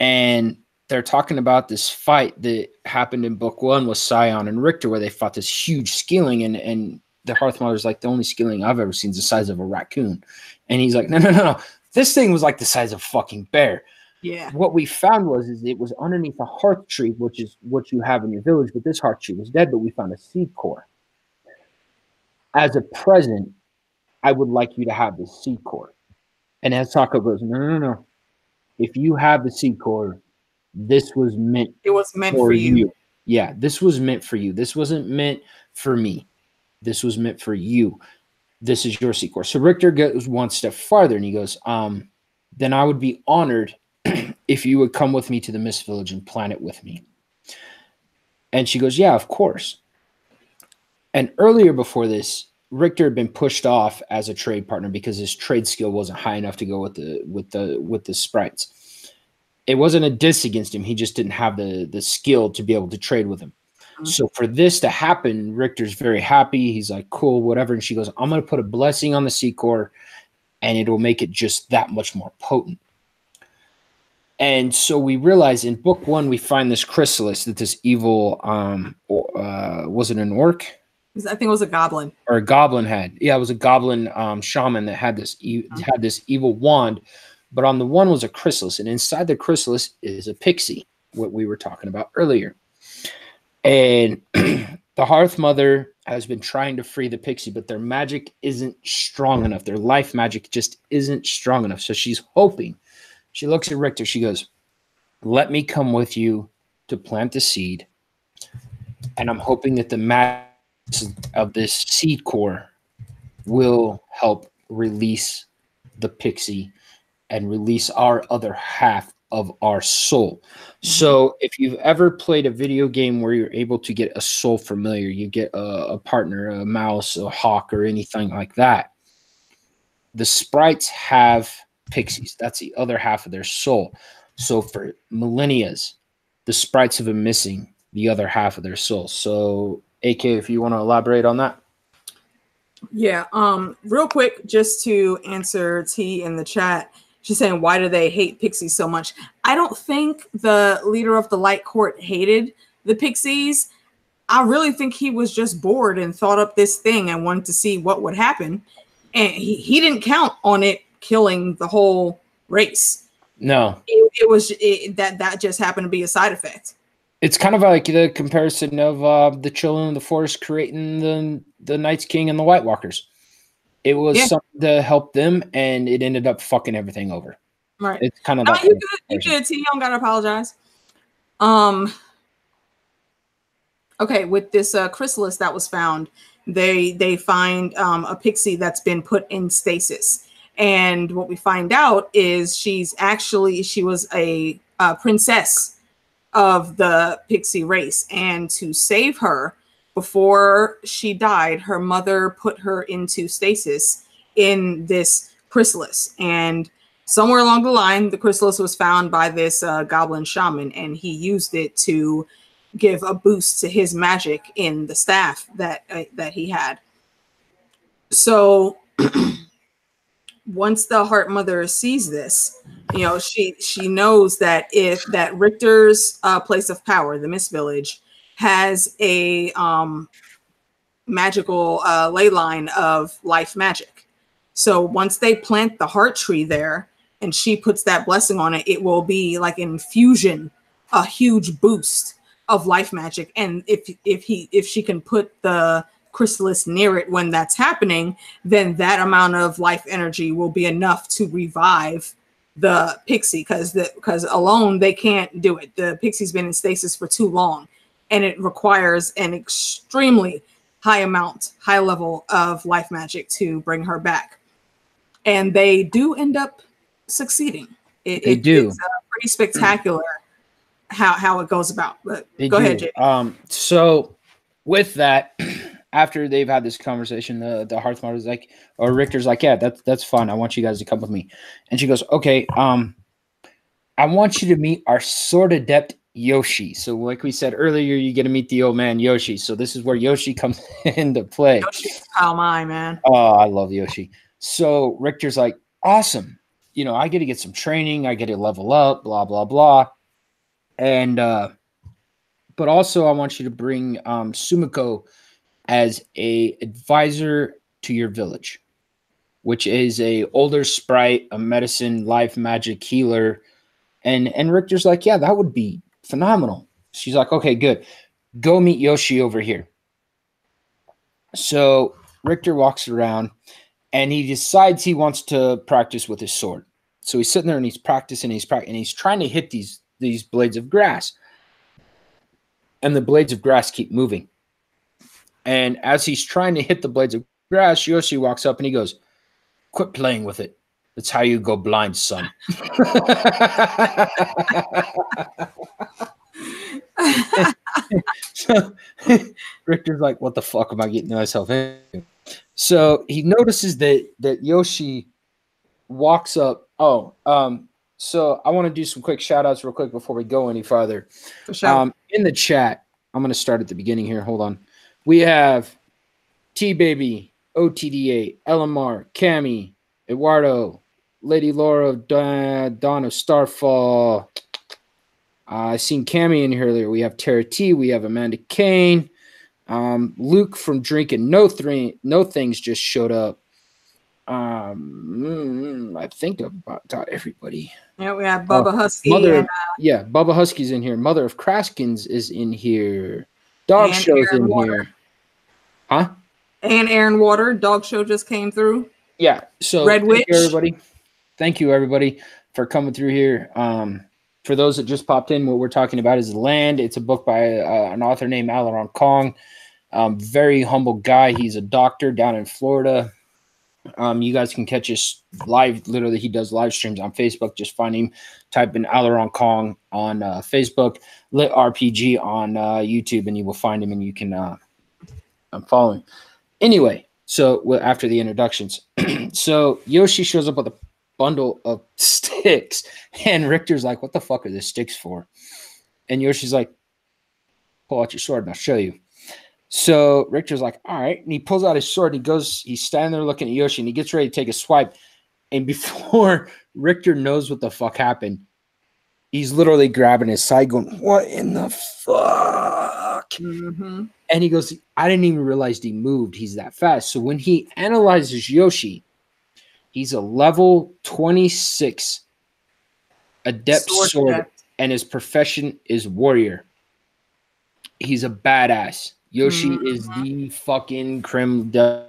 And they're talking about this fight that happened in book one with Sion and Richter, where they fought this huge skilling, and and the Hearth Mother's like the only skilling I've ever seen is the size of a raccoon, and he's like, no, no, no, no, this thing was like the size of a fucking bear. Yeah. What we found was is it was underneath a hearth tree, which is what you have in your village, but this hearth tree was dead, but we found a seed core. As a present, I would like you to have the seed core. And Hisako goes, no, no, no, no. If you have the seed core, this was meant it was meant for, for you. you. Yeah, this was meant for you. This wasn't meant for me. This was meant for you. This is your seed core. So Richter goes one step farther and he goes, um, then I would be honored if you would come with me to the Mist Village and plan it with me. And she goes, Yeah, of course. And earlier before this, Richter had been pushed off as a trade partner because his trade skill wasn't high enough to go with the with the with the sprites it wasn't a diss against him. He just didn't have the the skill to be able to trade with him. Mm-hmm. So for this to happen, Richter's very happy. He's like, cool, whatever. And she goes, I'm gonna put a blessing on the seed core, and it'll make it just that much more potent. And so we realize in book one, we find this chrysalis that this evil um uh was it an orc? I think it was a goblin. Or a goblin had. Yeah, it was a goblin um shaman that had this e- mm-hmm. had this evil wand but on the one was a chrysalis, and inside the chrysalis is a pixie, what we were talking about earlier. And the Hearth Mother has been trying to free the pixie, but their magic isn't strong enough. Their life magic just isn't strong enough. So she's hoping. She looks at Richter. She goes, Let me come with you to plant the seed. And I'm hoping that the magic of this seed core will help release the pixie and release our other half of our soul. Mm-hmm. So if you've ever played a video game where you're able to get a soul familiar, you get a, a partner, a mouse, a hawk, or anything like that. The sprites have pixies. That's the other half of their soul. So for millennia's, the sprites have been missing the other half of their soul. So AK, if you want to elaborate on that. Yeah, um, real quick, just to answer T in the chat she's saying why do they hate pixies so much? I don't think the leader of the light court hated the pixies. I really think he was just bored and thought up this thing and wanted to see what would happen. And he, he didn't count on it killing the whole race. No. It, it was it, that that just happened to be a side effect. It's kind of like the comparison of uh, the children of the forest creating the the Night's King and the White Walkers. It was yeah. something to help them, and it ended up fucking everything over. Right. It's kind of. Like you good. You good. T. You don't gotta apologize. Um. Okay, with this uh, chrysalis that was found, they they find um, a pixie that's been put in stasis, and what we find out is she's actually she was a, a princess of the pixie race, and to save her, before she died, her mother put her into stasis in this chrysalis. And somewhere along the line, the chrysalis was found by this uh, goblin shaman, and he used it to give a boost to his magic in the staff that uh, that he had. So once the hearth mother sees this, you know, she she knows that if that Richter's uh, place of power, the Mist Village, has a um, magical uh, ley line of life magic. So once they plant the hearth tree there and she puts that blessing on it, it will be like an infusion, a huge boost of life magic. And if if he if she can put the chrysalis near it when that's happening, then that amount of life energy will be enough to revive the pixie because the because alone they can't do it. The pixie's been in stasis for too long and it requires an extremely high amount, high level of life magic to bring her back. And they do end up succeeding. It, They it- do. It's uh, pretty spectacular how how it goes about. But They go do. ahead, Jay. Um, so with that, after they've had this conversation, the the Hearth Mother is like, or Richter's like, yeah, that's that's fun. I want you guys to come with me. And she goes, okay. Um, I want you to meet our sword adept Yoshi. So, like we said earlier, you get to meet the old man Yoshi. So this is where Yoshi comes into play. Yoshi's how my man. Oh, I love Yoshi. So Richter's like, awesome. You know, I get to get some training. I get to level up, blah, blah, blah. And, uh, but also I want you to bring um, Sumiko as a advisor to your village, which is a older sprite, a medicine, life magic healer. And, and Richter's like, yeah, that would be phenomenal. She's like, okay, good. Go meet Yoshi over here. So Richter walks around and he decides he wants to practice with his sword. So he's sitting there and he's practicing, he's practicing, and he's trying to hit these these blades of grass. And the blades of grass keep moving. And as he's trying to hit the blades of grass, Yoshi walks up and he goes, Quit playing with it. That's how you go blind, son. so Richter's like, what the fuck am I getting myself into? So he notices that that Yoshi walks up. Oh, um, so I want to do some quick shout outs real quick before we go any farther. Sure. Um, in the chat, I'm going to start at the beginning here. Hold on. We have T Baby, OTDA, LMR, Cami, Eduardo, Lady Laura, Don, Dawn of Starfall. Uh, I seen Cami in here earlier. We have Tara T. We have Amanda Kane. Um, Luke from Drinking No Three No Things just showed up. Um, mm, I think about got everybody. yeah, we have Bubba Husky Mother, and, yeah, Bubba Husky's in here. Mother of Kraskins is in here. Dog And Show's Aaron in Water. here. Huh? and Aaron Water. Dog show just came through. Yeah. So Red Witch. everybody. Thank you, everybody, for coming through here. Um, for those that just popped in, what we're talking about is Land. It's a book by uh, an author named Aleron Kong. Um, very humble guy. He's a doctor down in Florida. Um, you guys can catch us live. Literally, he does live streams on Facebook. Just find him. Type in Aleron Kong on uh, Facebook, Lit RPG on uh, YouTube, and you will find him, and you can uh, um, follow him. Anyway, so well, after the introductions, so Yoshi shows up with a bundle of sticks, and Richter's like, "What the fuck are the sticks for?" And Yoshi's like, "Pull out your sword, and I'll show you." So Richter's like, "All right," and he pulls out his sword. And he goes, he's standing there looking at Yoshi, and he gets ready to take a swipe. And before Richter knows what the fuck happened, he's literally grabbing his side, going, "What in the fuck?" Mm-hmm. And he goes, I didn't even realize he moved. He's that fast. So when he analyzes Yoshi, he's a level 26 adept sword, and his profession is warrior. He's a badass. Yoshi mm-hmm. is the fucking creme de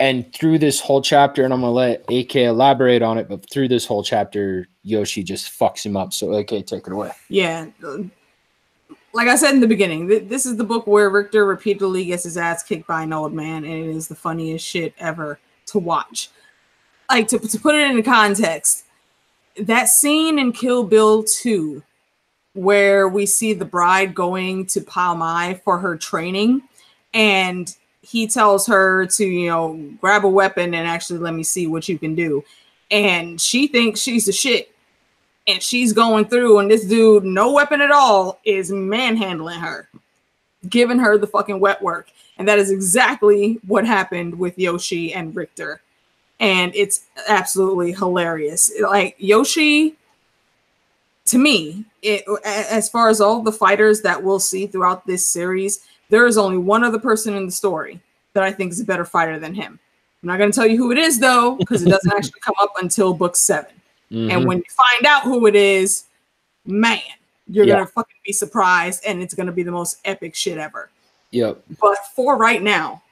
and through this whole chapter, and I'm gonna let AK elaborate on it, but through this whole chapter, Yoshi just fucks him up. So AK, take it away. Yeah. Like I said in the beginning, th- this is the book where Richter repeatedly gets his ass kicked by an old man, and it is the funniest shit ever to watch. Like, to, to put it into context, that scene in Kill Bill 2, where we see the bride going to Pai Mei for her training, and he tells her to, you know, grab a weapon and actually let me see what you can do. And she thinks she's the shit and she's going through, and this dude, no weapon at all, is manhandling her, giving her the fucking wet work. And that is exactly what happened with Yoshi and Richter. And it's absolutely hilarious. Like Yoshi, to me, it, as far as all the fighters that we'll see throughout this series, there is only one other person in the story that I think is a better fighter than him. I'm not going to tell you who it is though, because it doesn't actually come up until book seven. Mm-hmm. And when you find out who it is, man, you're Yeah. gonna fucking be surprised, and it's gonna be the most epic shit ever. Yep. But for right now,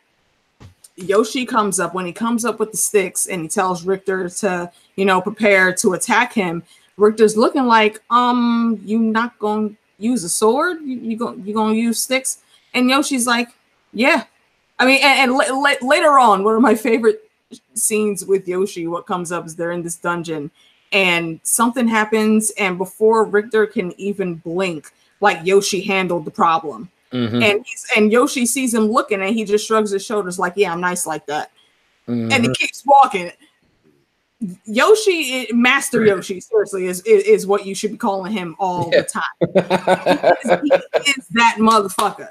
Yoshi comes up when he comes up with the sticks and he tells Richter to, you know, prepare to attack him. Richter's looking like, um, you not to use a sword? You, you go you gonna use sticks?" And Yoshi's like, "Yeah." I mean, and, and la- la- later on, one of my favorite scenes with Yoshi, what comes up is they're in this dungeon, and something happens, and before Richter can even blink, like Yoshi handled the problem. Mhm, And he's, and Yoshi sees him looking, and he just shrugs his shoulders, like, "Yeah, I'm nice like that." and he keeps walking. Yoshi, Master Yoshi, seriously, is, is is what you should be calling him all Yeah. the time. He is that motherfucker,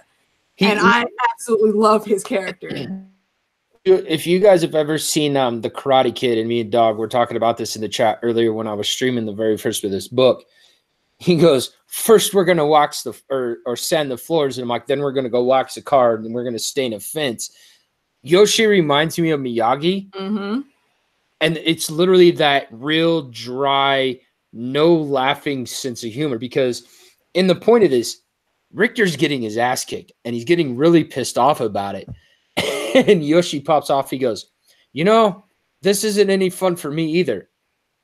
He- and I absolutely love his character. if you guys have ever seen um the karate kid and me and dog were talking about this in the chat earlier when i was streaming the very first of this book he goes first we're gonna wax the or or sand the floors and i'm like then we're gonna go wax the car and we're gonna stain a fence. Yoshi reminds me of miyagi. Hmm and it's literally that real dry no laughing sense of humor because in the point of this richter's getting his ass kicked and he's getting really pissed off about it. And yoshi pops off. He goes you know this isn't any fun for me either.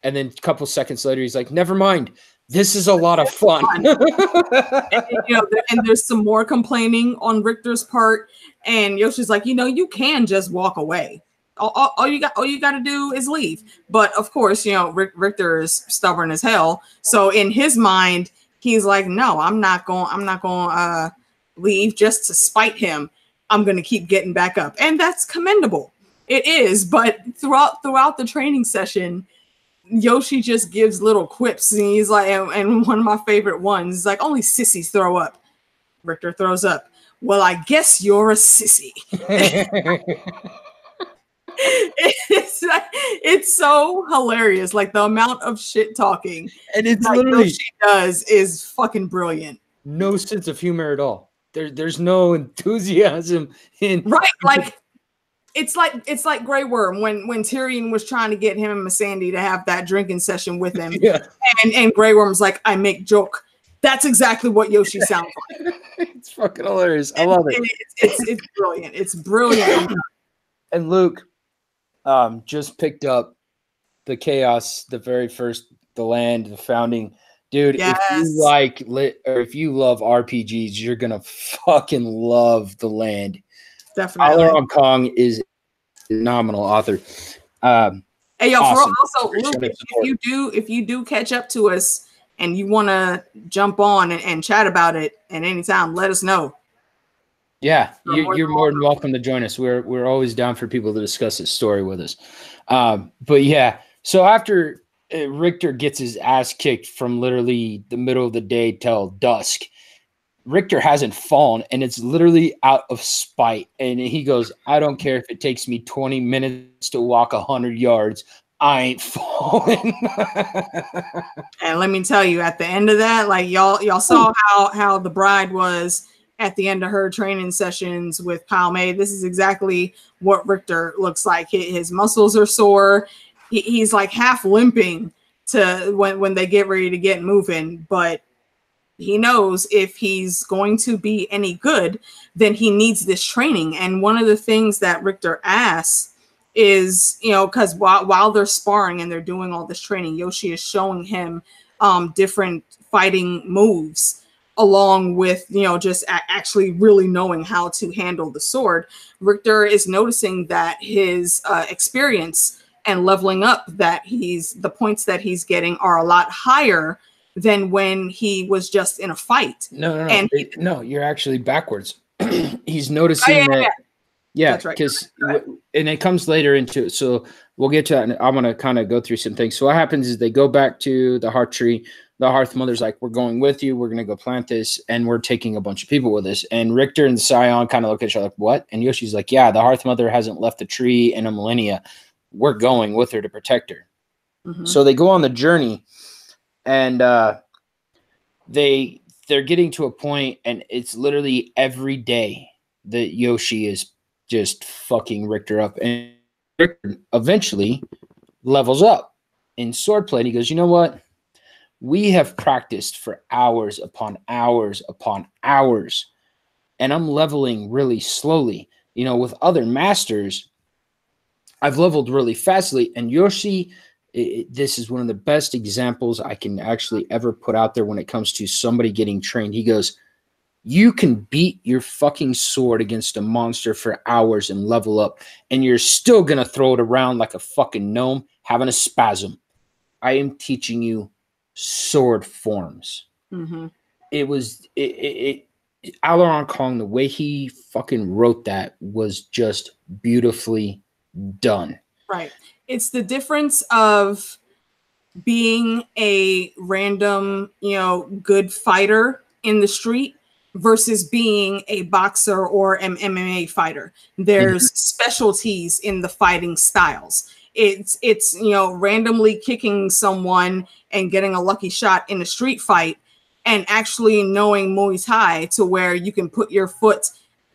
And then a couple seconds later he's like never mind this is a lot of fun And, you know, and there's some more complaining on Richter's part, and Yoshi's like, you know, you can just walk away. All, all, all you got, all you got to do is leave. But of course, you know, Rick, Richter is stubborn as hell. So in his mind, he's like, no, I'm not going, I'm not going to uh, leave just to spite him. I'm going to keep getting back up, and that's commendable. It is, but throughout throughout the training session, Yoshi just gives little quips, and he's like, and, and one of my favorite ones is like, only sissies throw up. Richter throws up. Well, I guess you're a sissy. it's it's so hilarious. Like the amount of shit talking and it's that literally Yoshi does is fucking brilliant. no sense of humor at all there, there's no enthusiasm in Right, like it's like it's like Grey Worm when when Tyrion was trying to get him and Missandei to have that drinking session with him, yeah and and Grey Worm's like, I make joke. That's exactly what Yoshi sounds like. it's fucking hilarious i love it And It's, it's, it's brilliant. It's brilliant. and Luke um, just picked up the chaos, the very first, the land, the founding. Dude, if you like lit or if you love RPGs, you're gonna fucking love the land. Definitely. Aleron Kong is a phenomenal author. Um, Hey yo, Awesome. for also Luke, if, you do if you do catch up to us and you want to jump on and, and chat about it at any time, let us know. yeah, You're you're, more you're than more than welcome to join us. We're we're always down for people to discuss this story with us. Um, but yeah, so after uh, Richter gets his ass kicked from literally the middle of the day till dusk, Richter hasn't fallen, and it's literally out of spite. And he goes, "I don't care if it takes me 20 minutes to walk 100 yards. I ain't falling." And let me tell you, at the end of that, like y'all y'all saw how how the bride was at the end of her training sessions with Pai Mei. This is exactly what Richter looks like. Hi- His muscles are sore. He, he's like half limping to when when they get ready to get moving, but he knows if he's going to be any good, then he needs this training. And one of the things that Richter asks is, you know, because while while they're sparring and they're doing all this training, Yoshi is showing him um, different fighting moves along with you know just actually really knowing how to handle the sword richter is noticing that his uh, experience and leveling up that he's the points that he's getting are a lot higher than when he was just in a fight no, no, no, And- it- no. You're actually backwards. He's noticing Oh, yeah, that. yeah. Yeah, That's right. because and it comes later into it. So we'll get to that. And I'm gonna kind of go through some things. So what happens is they go back to the hearth tree. The hearth mother's like, "We're going with you. We're gonna go plant this, and we're taking a bunch of people with us." And Richter and Sion kind of look at each other like, "What?" And Yoshi's like, "Yeah, the hearth mother hasn't left the tree in a millennia. We're going with her to protect her." Mhm. So they go on the journey, and uh, they they're getting to a point, and it's literally every day that Yoshi is just fucking Richter up, and Richter eventually levels up in swordplay. And he goes, "You know what? We have practiced for hours upon hours upon hours, and I'm leveling really slowly. You know, with other masters." I've leveled really fastly, and Yoshi it, this is one of the best examples I can actually ever put out there when it comes to somebody getting trained. He goes, You can beat your fucking sword against a monster for hours and level up, and you're still going to throw it around like a fucking gnome having a spasm. I am teaching you sword forms hmm it was it, it, it Aleron Kong, the way he fucking wrote that was just beautifully done. Right. It's the difference of being a random, you know, good fighter in the street versus being a boxer or an MMA fighter. There's mm-hmm. specialties in the fighting styles. It's it's you know randomly kicking someone and getting a lucky shot in a street fight and actually knowing Muay Thai to where you can put your foot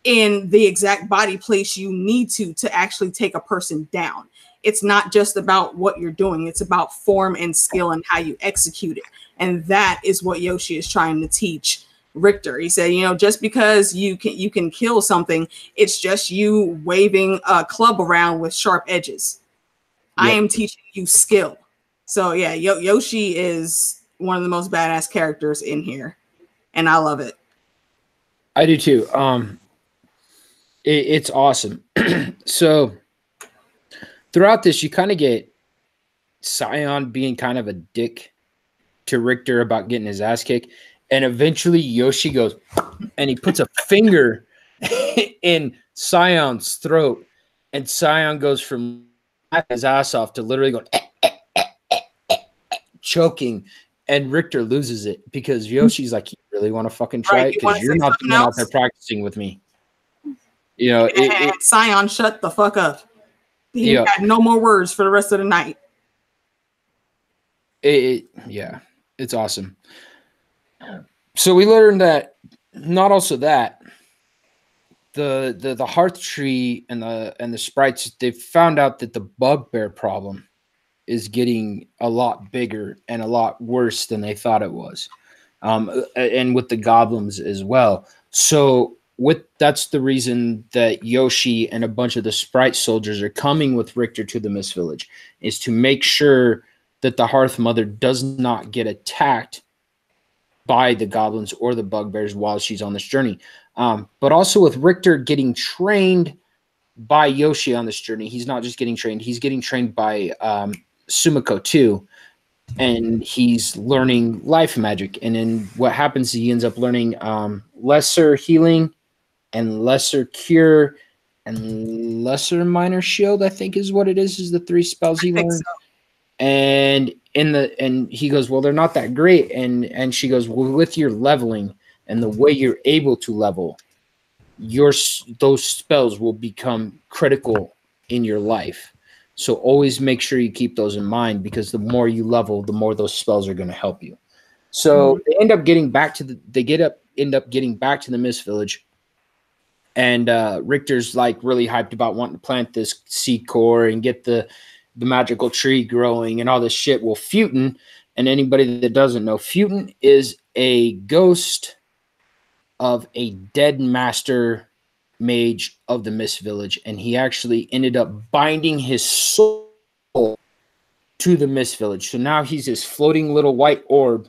in the exact body place you need to to actually take a person down. It's not just about what you're doing, it's about form and skill and how you execute it. And that is what Yoshi is trying to teach Richter. He said, you know, just because you can you can kill something, it's just you waving a club around with sharp edges. I am teaching you skill. So yeah, Yo- Yoshi is one of the most badass characters in here, and I love it. I do too. Um, it, it's awesome. so throughout this, you kind of get Sion being kind of a dick to Richter about getting his ass kicked, and eventually Yoshi goes and he puts a finger in Sion's throat, and Sion goes from his ass off to literally going eh, eh, eh, choking. And Richter loses it because Yoshi's like, "You really want to fucking try Right, it? Because you're not the one out there practicing with me." You know, it, and it, Sion, shut the fuck up. He Yeah. got no more words for the rest of the night. it, it yeah, it's awesome. So we learned that not also that the the the hearth tree and the and the sprites they found out that the bugbear problem is getting a lot bigger and a lot worse than they thought it was um and with the goblins as well so with that's the reason that yoshi and a bunch of the sprite soldiers are coming with richter to the mist village is to make sure that the hearth mother does not get attacked by the goblins or the bugbears while she's on this journey um, but also with Richter getting trained by Yoshi on this journey, he's not just getting trained, he's getting trained by um, Sumiko too. And he's learning life magic. And then what happens, is he ends up learning um, lesser healing and lesser cure and lesser minor shield, I think is what it is, is the three spells he learned. so. and in the and he goes well they're not that great. And and she goes well with your leveling and the way you're able to level your those spells will become critical in your life. So always make sure you keep those in mind because the more you level the more those spells are going to help you. So mm-hmm. they end up getting back to the they get up end up getting back to the mist village and uh richter's like really hyped about wanting to plant this seed core and get the the magical tree growing and all this shit. Well, Futon, and anybody that doesn't know, Futon is a ghost of a dead master mage of the Mist Village, and he actually ended up binding his soul to the Mist Village. So now he's this floating little white orb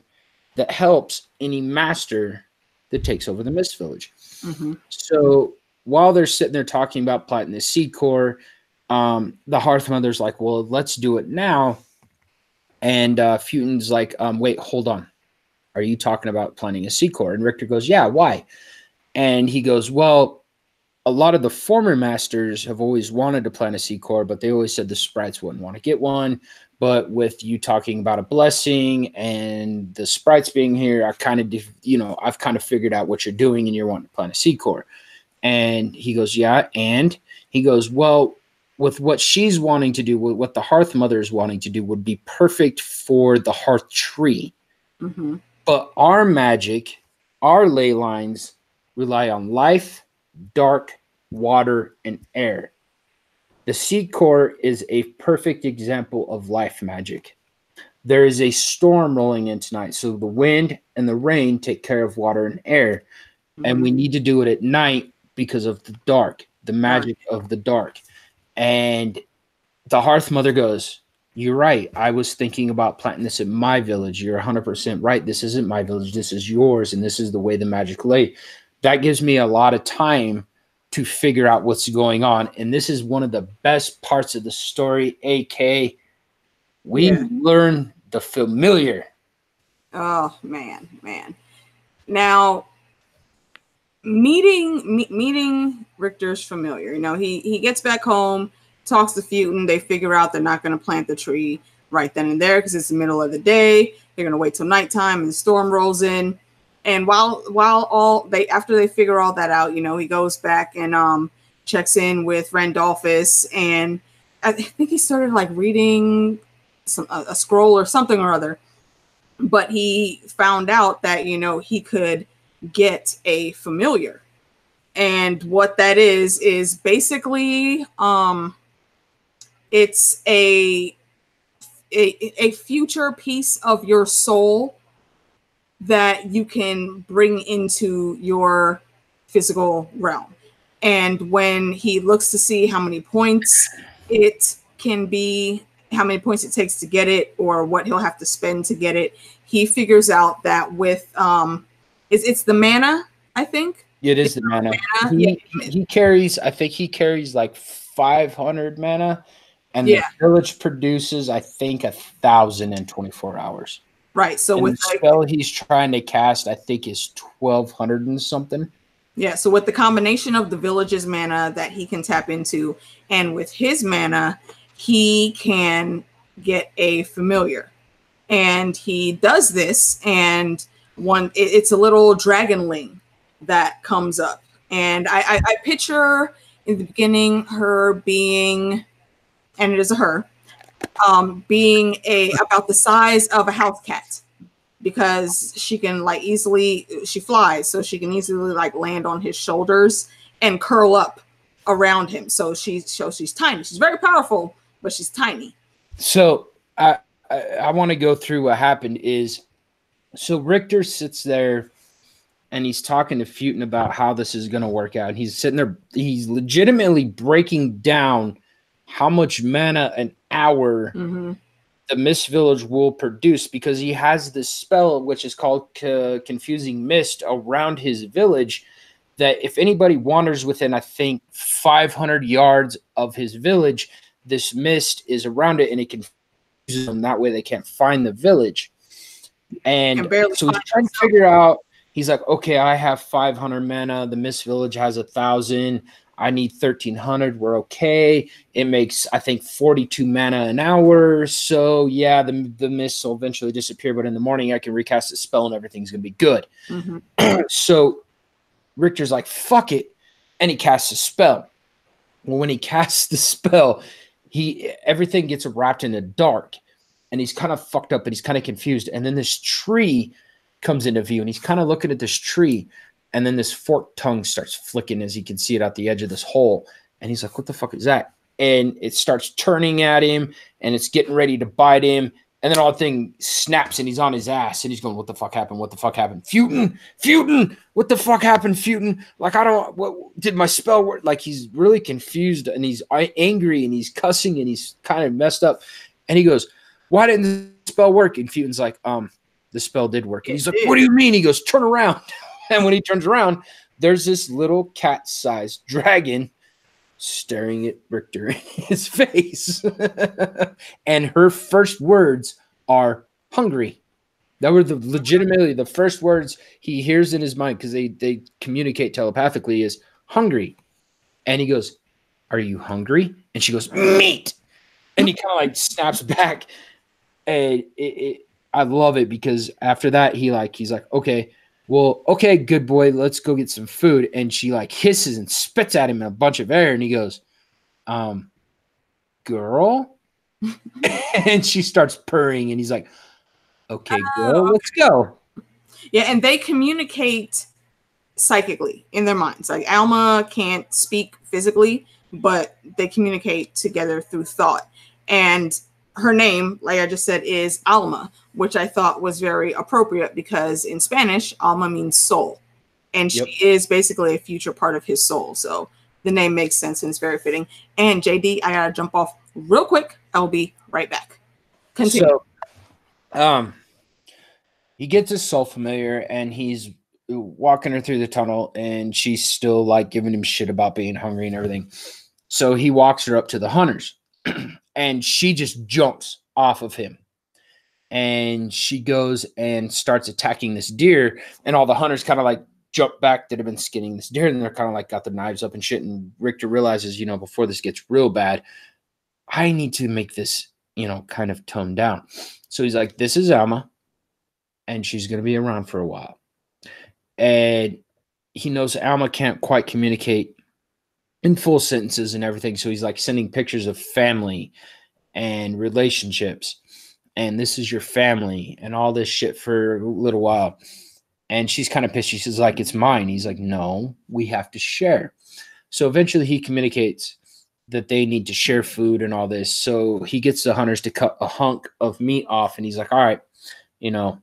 that helps any master that takes over the Mist Village. Mhm. So while they're sitting there talking about planting the seed core, um, the Hearth Mother's like, "Well, let's do it now." And uh, Futon's like, um, "Wait, hold on. Are you talking about planting a seed core?" And Richter goes, "Yeah, why?" And he goes, "Well, a lot of the former masters have always wanted to plant a seed core, but they always said the sprites wouldn't want to get one. But with you talking about a blessing and the sprites being here, I kind of, you know, I've kind of figured out what you're doing, and you're wanting to plant a seed core." And he goes, "Yeah," and he goes, "Well." with what she's wanting to do, with what the Hearth Mother is wanting to do, would be perfect for the Hearth Tree. Mhm. But our magic, our ley lines rely on life, dark, water, and air. The seed core is a perfect example of life magic. There is a storm rolling in tonight, so the wind and the rain take care of water and air and we mm-hmm. need to do it at night because of the dark, the magic of the dark. And the Hearth Mother goes, You're right. I was thinking about planting this in my village. You're 100% right. This isn't my village. This is yours. And this is the way the magic lay. That gives me a lot of time to figure out what's going on. And this is one of the best parts of the story, AK. We yeah. learn the familiar. Oh, man, man. Now, meeting me, meeting Richter's familiar. You know, he he gets back home, talks to Futon. They figure out they're not going to plant the tree right then and there because it's the middle of the day. They're going to wait till nighttime and the storm rolls in. And while while all they after they figure all that out, you know, he goes back and um checks in with Randolphus and I think he started like reading some a, a scroll or something or other. But he found out that you know he could get a familiar. And what that is is basically um it's a a, a future piece of your soul that you can bring into your physical realm. And when he looks to see how many points it can be, how many points it takes to get it, or what he'll have to spend to get it, he figures out that with um, it's, it's the mana, I think. It is it's the mana. mana. He, yeah. he carries, I think he carries like 500 mana, and yeah. the village produces, I think, a thousand in 24 hours. Right. So and with the spell he's trying to cast, I think is 1200 and something. Yeah, so with the combination of the village's mana that he can tap into, and with his mana, he can get a familiar. And he does this, and one it, it's a little dragonling that comes up and I, I, I picture in the beginning her being and it is a her um being a about the size of a house cat. Because she can like easily she flies so she can easily like land on his shoulders and curl up around him. So she's so she's tiny. She's very powerful but she's tiny. So i i, I want to go through what happened is so Richter sits there and he's talking to Futon about how this is going to work out. And he's sitting there, he's legitimately breaking down how much mana an hour mm-hmm. the Mist Village will produce because he has this spell, which is called Confusing Mist, around his village. That if anybody wanders within, I think, 500 yards of his village, this mist is around it and it confuses them. That way they can't find the village. And so he's trying to figure out. He's like, okay, I have 500 mana. The Mist Village has a thousand. I need 1300. We're okay. It makes, I think, 42 mana an hour. So, yeah, the, the mist will eventually disappear. But in the morning, I can recast the spell and everything's going to be good. Mm-hmm. so, Richter's like, fuck it. And he casts a spell. Well, when he casts the spell, he everything gets wrapped in the dark and he's kind of fucked up and he's kind of confused. And then this tree comes into view and he's kind of looking at this tree. And then this forked tongue starts flicking as he can see it out the edge of this hole. And he's like, What the fuck is that? And it starts turning at him and it's getting ready to bite him. And then all the thing snaps and he's on his ass and he's going, What the fuck happened? What the fuck happened? Futon, Futon, what the fuck happened, Futon? Like, I don't, what did my spell work? Like, he's really confused and he's angry and he's cussing and he's kind of messed up. And he goes, why didn't the spell work? And Futon's like, um, the spell did work. And he's like, what do you mean? He goes, turn around. and when he turns around, there's this little cat-sized dragon staring at Richter in his face. and her first words are hungry. That were the legitimately the first words he hears in his mind because they they communicate telepathically is hungry. And he goes, Are you hungry? And she goes, Meat. And he kind of like snaps back and it, it, I love it because after that he like he's like okay well okay good boy let's go get some food. And she like hisses and spits at him in a bunch of air and he goes um girl? And she starts purring and he's like okay girl oh, let's go. Yeah and they communicate psychically in their minds. Like alma can't speak physically but they communicate together through thought. And her name, like I just said, is Alma, which I thought was very appropriate because in Spanish, Alma means soul. And yep. she is basically a future part of his soul. So the name makes sense and it's very fitting. And JD, I gotta jump off real quick. I'll be right back. Continue. So, um, he gets his soul familiar and he's walking her through the tunnel, and she's still like giving him shit about being hungry and everything. So he walks her up to the hunters, and she just jumps off of him. And she goes and starts attacking this deer, and all the hunters kind of like jump back that have been skinning this deer, and they're kind of like got their knives up and shit. And Richter realizes, you know, before this gets real bad, I need to make this, you know, kind of toned down. So he's like, This is Alma, and she's going to be around for a while. And he knows Alma can't quite communicate in full sentences and everything. So he's like sending pictures of family and relationships. And this is your family and all this shit for a little while. And she's kind of pissed. She says, like, it's mine. He's like, no, we have to share. So eventually he communicates that they need to share food and all this. So he gets the hunters to cut a hunk of meat off, and he's like, all right, you know,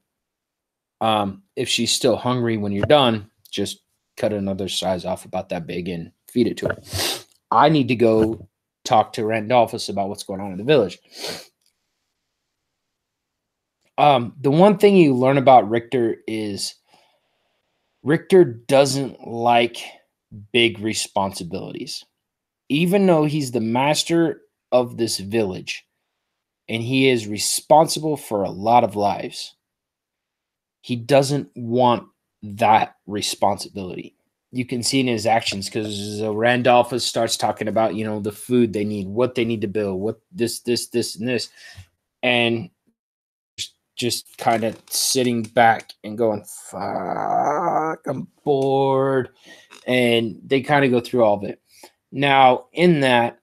um, if she's still hungry when you're done, just cut another size off about that big and feed it to her. I need to go talk to Randolphus about what's going on in the village. Um, the one thing you learn about Richter is Richter doesn't like big responsibilities. Even though he's the master of this village and he is responsible for a lot of lives, he doesn't want that responsibility. You can see in his actions because uh, Randolphus starts talking about, you know, the food they need, what they need to build, what this, this, this, and this. And just kind of sitting back and going, fuck, I'm bored. And they kind of go through all of it. Now, in that,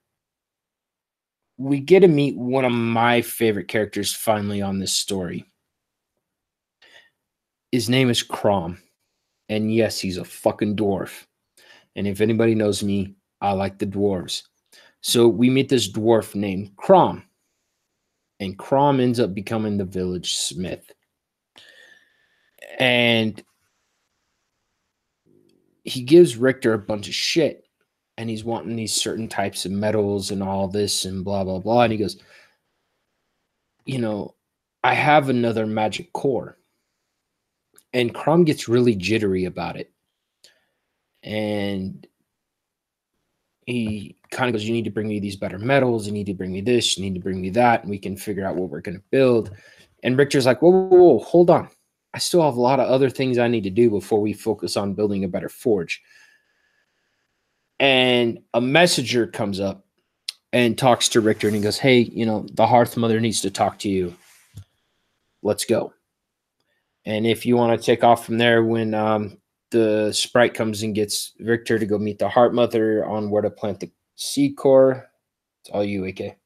we get to meet one of my favorite characters finally on this story. His name is Crom. And yes, he's a fucking dwarf. And if anybody knows me, I like the dwarves. So we meet this dwarf named Crom. And Crom ends up becoming the village smith. And he gives Richter a bunch of shit. And he's wanting these certain types of metals and all this and blah, blah, blah. And he goes, You know, I have another magic core and Crom gets really jittery about it. And he kind of goes, You need to bring me these better metals. You need to bring me this. You need to bring me that. And we can figure out what we're going to build. And Richter's like, whoa, whoa, whoa, hold on. I still have a lot of other things I need to do before we focus on building a better forge. And a messenger comes up and talks to Richter and he goes, Hey, you know, the Hearth Mother needs to talk to you. Let's go. And if you want to take off from there when um, the sprite comes and gets Richter to go meet the Hearth Mother on where to plant the seed core, it's all you, AK.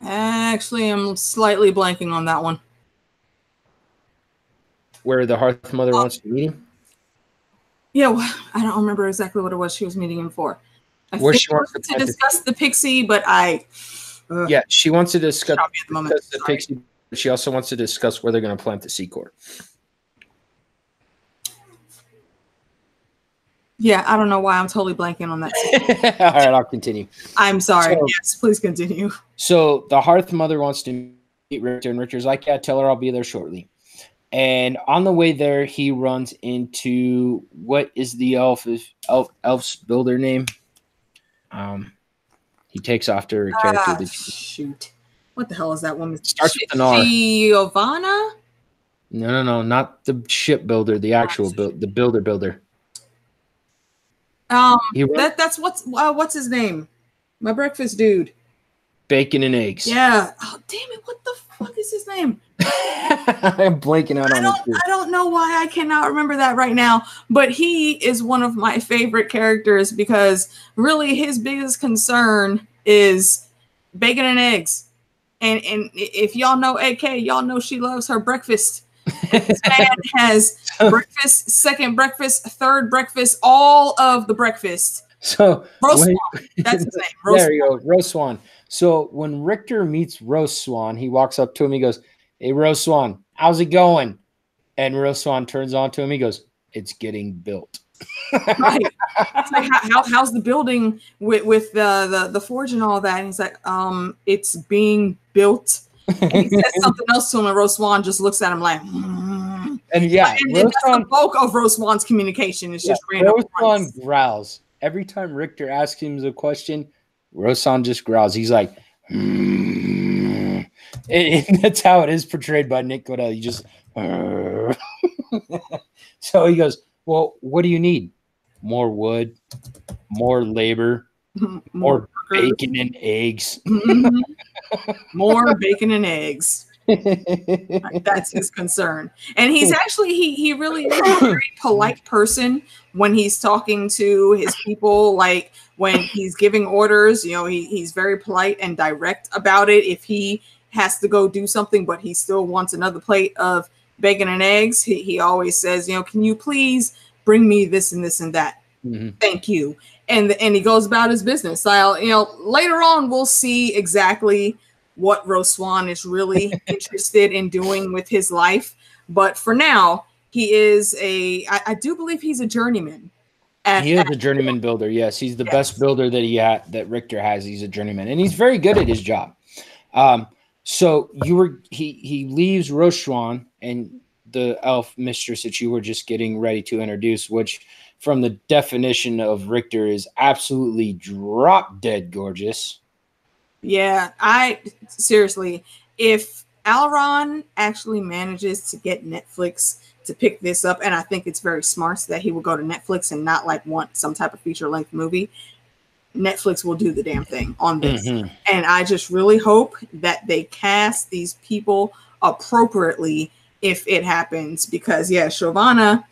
Actually, I'm slightly blanking on that one. Where the Hearth Mother wants to meet him? Yeah, well, I don't remember exactly what it was she was meeting him for. I Where she wants to, to discuss the, the pixie, but I. Uh, yeah, she wants to discuss, the, discuss the pixie she also wants to discuss where they're going to plant the core. Yeah, I don't know why I'm totally blanking on that. All right, I'll continue. I'm sorry. So, yes, please continue. So the Hearth Mother wants to meet Richter, and Richter's like, "Yeah, tell her I'll be there shortly." And on the way there, he runs into what is the elf elf elf's builder name? Um, he takes after a character. Ah, that, shoot what the hell is that woman? Starts with an R. Giovanna? No, no, no, not the shipbuilder, the actual build, the builder builder. Um, that that's what's uh, what's his name? My breakfast dude. Bacon and eggs. Yeah. Oh damn it! What the fuck is his name? I'm blanking out I on don't, I don't know why I cannot remember that right now, but he is one of my favorite characters because really his biggest concern is bacon and eggs. And and if y'all know AK, y'all know she loves her breakfast. this man has breakfast, second breakfast, third breakfast, all of the breakfast. So Rose Swan, that's his name. Rose there you go, Rose Swan. So when Richter meets Rose Swan, he walks up to him. He goes, "Hey, Rose Swan, how's it going?" And Rose Swan turns on to him. He goes, "It's getting built." Right. It's like, how, how, how's the building with, with the, the, the forge and all that? And he's like, um, it's being built. And he says something else to him, and Roswan just looks at him like, mm. and yeah, and, and that's the bulk of Roswan's communication. Is just yeah, Roswan growls every time Richter asks him a question. Rosan just growls. He's like, mm. and, and that's how it is portrayed by Nick Podehl. He just, so he goes, well, what do you need? More wood, more labor, more, bacon and eggs. Mm-hmm. more bacon and eggs. That's his concern. And he's actually he he really is a very polite person when he's talking to his people. Like when he's giving orders, you know, he, he's very polite and direct about it. If he has to go do something, but he still wants another plate of bacon and eggs, he, he always says, you know, can you please bring me this and this and that? Mm-hmm. Thank you. And and he goes about his business. I'll you know later on we'll see exactly what Roswan is really interested in doing with his life. But for now, he is a I, I do believe he's a journeyman. At, he is a journeyman builder. Yes, he's the yes. best builder that he had that Richter has. He's a journeyman, and he's very good at his job. Um, so you were he he leaves Roswan and the elf mistress that you were just getting ready to introduce, which from the definition of Richter is absolutely drop dead gorgeous. Yeah, I seriously, if Aleron actually manages to get Netflix to pick this up, and I think it's very smart so that he will go to Netflix and not like want some type of feature length movie. Netflix will do the damn thing on this. Mm-hmm. And I just really hope that they cast these people appropriately if it happens because yeah, Shovana,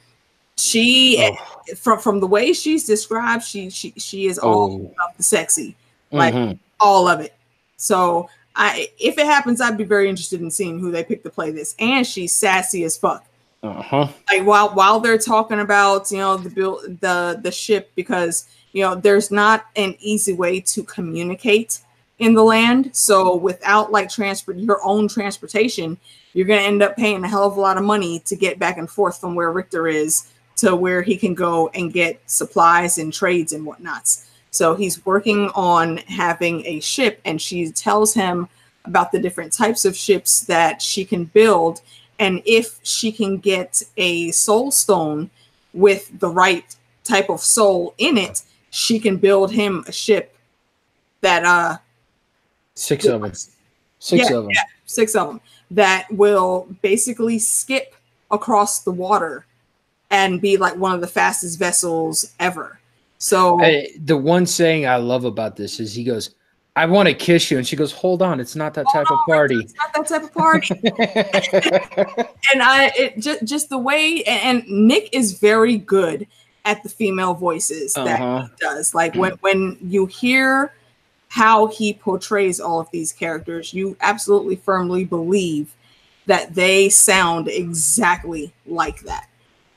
she oh. from from the way she's described, she she she is all oh. sexy, like mm-hmm. all of it. So I if it happens, I'd be very interested in seeing who they pick to play this. And she's sassy as fuck. Uh-huh. Like while while they're talking about you know the build the the ship because you know there's not an easy way to communicate in the land. So without like transport your own transportation, you're going to end up paying a hell of a lot of money to get back and forth from where Richter is to where he can go and get supplies and trades and whatnots. So he's working on having a ship, and she tells him about the different types of ships that she can build. And if she can get a soul stone with the right type of soul in it, she can build him a ship that uh six of them. Six yeah, of them. Yeah, six of them that will basically skip across the water and be like one of the fastest vessels ever. So the one saying I love about this is he goes, I want to kiss you. And she goes, Hold on, it's not that type of party. It's not that type of party. and I it just just the way and, and, Nick is very good at the female voices that uh-huh. he does. Like when when you hear how he portrays all of these characters, you absolutely firmly believe that they sound exactly like that.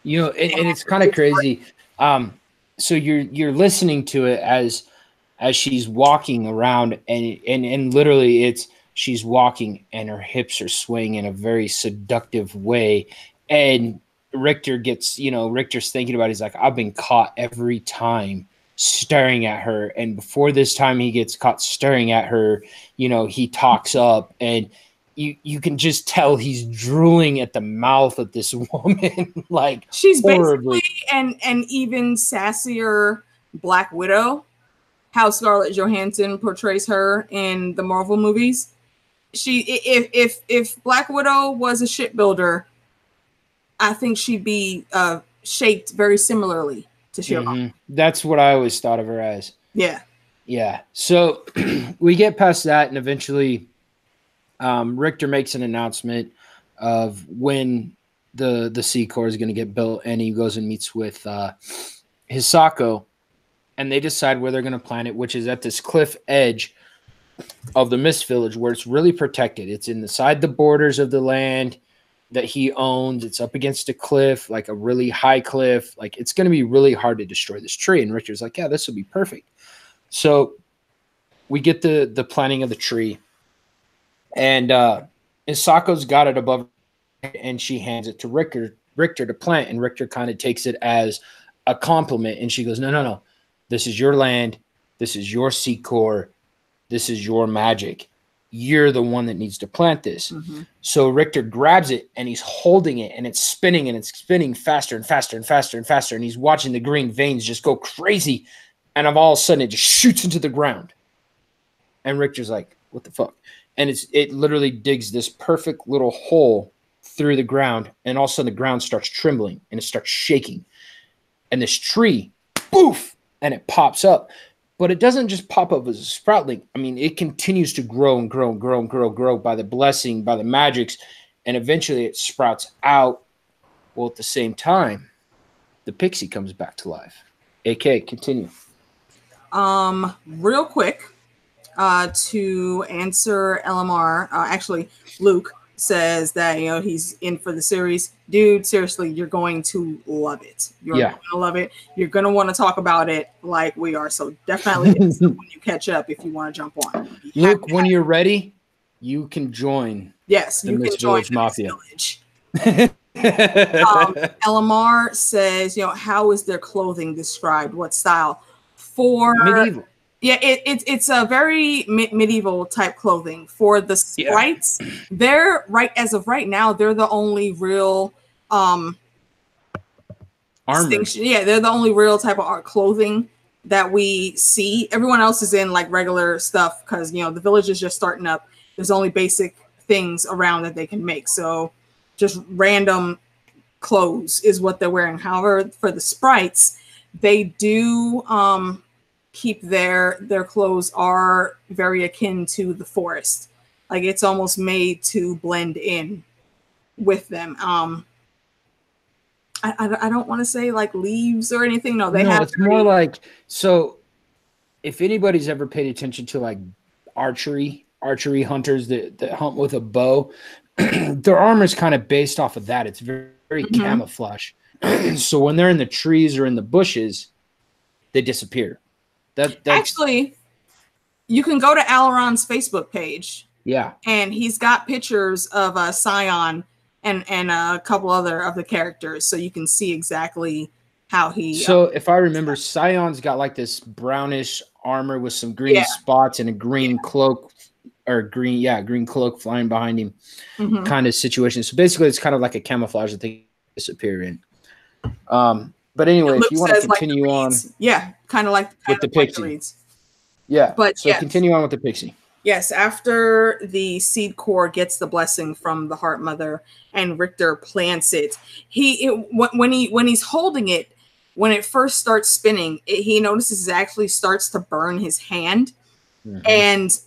You know, and, and it's kind of crazy. Um, so you're you're listening to it as as she's walking around and and and literally it's she's walking and her hips are swaying in a very seductive way and Richter gets, you know, Richter's thinking about it. he's like, I've been caught every time staring at her. And before this time he gets caught staring at her, you know, he talks up and you you can just tell he's drooling at the mouth of this woman like she's horribly. basically an an even sassier black widow how scarlett johansson portrays her in the marvel movies she if if if black widow was a shipbuilder i think she'd be uh shaped very similarly to Shiva. Mm-hmm. That's what I always thought of her as. Yeah. Yeah. So we get past that, and eventually um, Richter makes an announcement of when the the seed core is going to get built, and he goes and meets with uh, Hisako, and they decide where they're going to plant it, which is at this cliff edge of the Mist Village, where it's really protected. It's inside the borders of the land that he owns. It's up against a cliff, like a really high cliff. Like it's going to be really hard to destroy this tree. And Richter's like, yeah, this will be perfect. So we get the the planting of the tree, and uh, Hisako's got it above, and she hands it to Richter Richter to plant, and Richter kind of takes it as a compliment, and she goes, "No, no, no, this is your land. This is your seed core. This is your magic. You're the one that needs to plant this." Mhm. So Richter grabs it and he's holding it and it's spinning and it's spinning faster and faster and faster and faster. And he's watching the green veins just go crazy. And of all of a sudden it just shoots into the ground. And Richter's like, what the fuck? And it's it literally digs this perfect little hole through the ground. And all of a sudden the ground starts trembling and it starts shaking. And this tree, poof, and it pops up. But it doesn't just pop up as a sproutling. I mean, it continues to grow and grow and grow and grow, grow by the blessing, by the magics, and eventually it sprouts out. Well, at the same time, the pixie comes back to life. AK, continue. Um, real quick, uh, to answer LMR, uh, actually, Luke says that you know he's in for the series. Dude, seriously, you're going to love it. You're Yeah. going to love it. You're going to want to talk about it like we are. So definitely hit us up when you catch up if you want to jump on. Be Luke, when you're ready, you can join. yes, the you can Mist join Village Mafia. Village. Um, LMR says, you know, how is their clothing described? What style? For Medieval. Yeah, it, it, it's a very me- medieval type clothing. For the Yeah. sprites, they're right as of right now, they're the only real um Armor. Yeah, they're the only real type of art clothing that we see. Everyone else is in like regular stuff because you know the village is just starting up. There's only basic things around that they can make. So just random clothes is what they're wearing. However, for the sprites, they do um keep their their clothes are very akin to the forest. Like it's almost made to blend in with them. Um I, I, I don't want to say like leaves or anything. No, they no, have it's more like so. If anybody's ever paid attention to like archery, archery hunters that, that hunt with a bow, their armor is kind of based off of that. It's very, very Mhm. camouflage. so when they're in the trees or in the bushes, they disappear. That that's actually you can go to Aleron's Facebook page yeah. and he's got pictures of uh, Sion and and a couple other of the characters, so you can see exactly how he. uh, So if I remember, Sion's got like this brownish armor with some green Yeah. spots and a green cloak or green, yeah, green cloak flying behind him. mhm. kind of situation. So basically, it's kind of like a camouflage that they disappear in. Um, but anyway, if you want to says, like, continue on, yeah, kind of like kind the pixie. reeds. yeah. But so yes. continue on with the pixie. Yes, after the seed core gets the blessing from the Hearth Mother and Richter plants it, he it, when- he when he's holding it, when it first starts spinning, it, he notices it actually starts to burn his hand, Mhm. and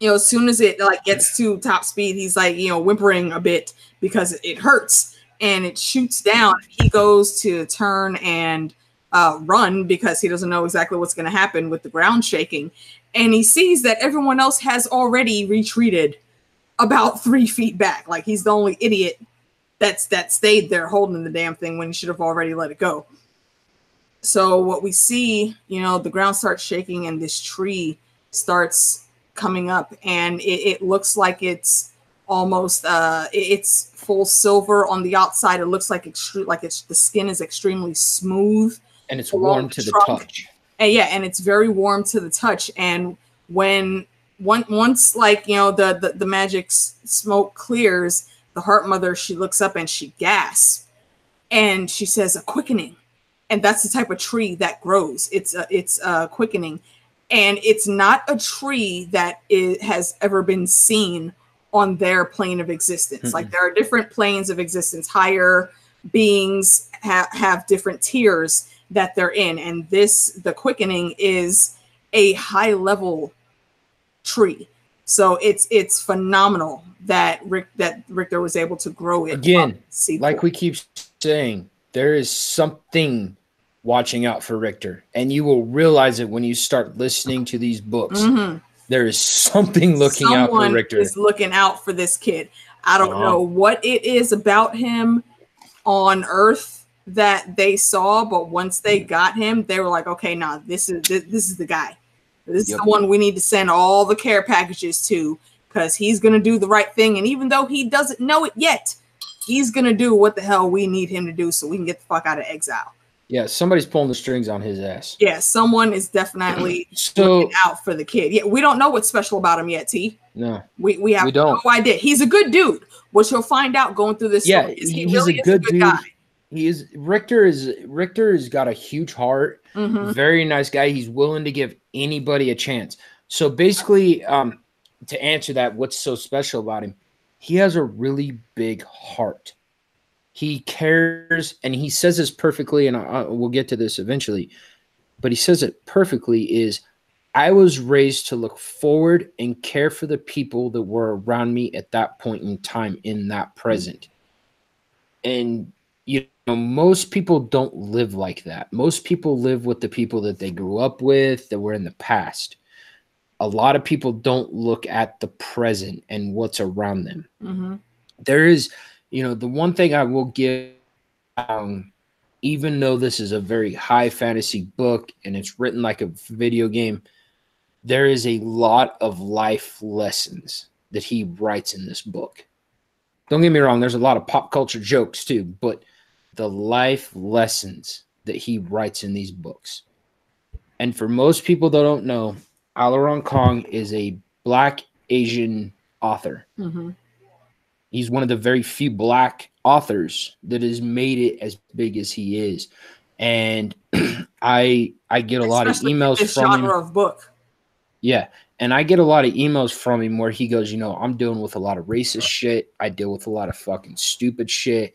you know as soon as it like gets to top speed, he's like you know whimpering a bit because it hurts, and it shoots down. He goes to turn and uh, run because he doesn't know exactly what's going to happen with the ground shaking and he sees that everyone else has already retreated about three feet back. Like he's the only idiot that's that stayed there holding the damn thing when he should have already let it go. So what we see, you know, the ground starts shaking and this tree starts coming up, and it, it looks like it's almost uh it's full silver on the outside. It looks like extre- like it's the skin is extremely smooth and it's warm to the touch. and yeah and it's very warm to the touch. And when one once like you know the the, the magic smoke clears the hearth mother she looks up and she gasps. And she says a quickening. And that's the type of tree that grows. It's a, it's a quickening. And it's not a tree that it has ever been seen on their plane of existence. Like there are different planes of existence. Higher beings ha- have different tiers that they're in and this the quickening is a high level tree so it's it's phenomenal that rick that richter was able to grow it Again, Like we keep saying, there is something watching out for Richter, and you will realize it when you start listening to these books. Mhm. There is something looking out for Someone Richter. is looking out for this kid i don't Uh-huh. know what it is about him on earth that they saw but once they got him they were like okay nah this is this, this is the guy this Yep. is the one we need to send all the care packages to because he's gonna do the right thing and even though he doesn't know it yet he's gonna do what the hell we need him to do so we can get the fuck out of exile Yeah, somebody's pulling the strings on his ass. Yeah, someone is definitely So out for the kid. Yeah, we don't know what's special about him yet, T. no, We we have We don't. no idea. He's a good dude, which you'll find out going through this. Yeah, story, is he he's really a is good dude. guy. He is Richter is Richter has got a huge heart. Mhm. Very nice guy. He's willing to give anybody a chance. So basically, um, to answer that, what's so special about him? He has a really big heart. He cares, and he says this perfectly, and I, I- we'll get to this eventually. But he says it perfectly: is I was raised to look forward and care for the people that were around me at that point in time, in that present. And know, most people don't live like that. Most people live with the people that they grew up with, that were in the past. A lot of people don't look at the present and what's around them. Mhm. There is, you know, the one thing I will give, um, even though this is a very high fantasy book and it's written like a video game, there is a lot of life lessons that he writes in this book. Don't get me wrong, there's a lot of pop culture jokes too, but the life lessons that he writes in these books. And for most people that don't know, Aleron Kong is a black Asian author. Mhm. He's one of the very few black authors that has made it as big as he is. And I I get a lot of emails from him. genre of book. Yeah. And I get a lot of emails from him where he goes, you know, I'm dealing with a lot of racist shit. I deal with a lot of fucking stupid shit.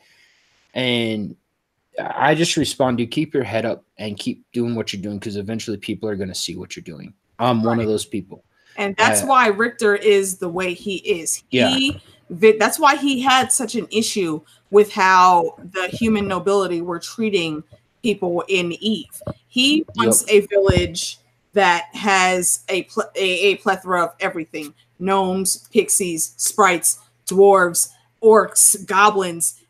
And I just respond to keep your head up and keep doing what you're doing because eventually people are going to see what you're doing. I'm one of those people. And that's Uh, why Richter is the way he is. Yeah. He that's why he had such an issue with how the human nobility were treating people in Eve. He wants a village that has a, pl- a a plethora of everything: gnomes, pixies, sprites, dwarves, orcs, goblins,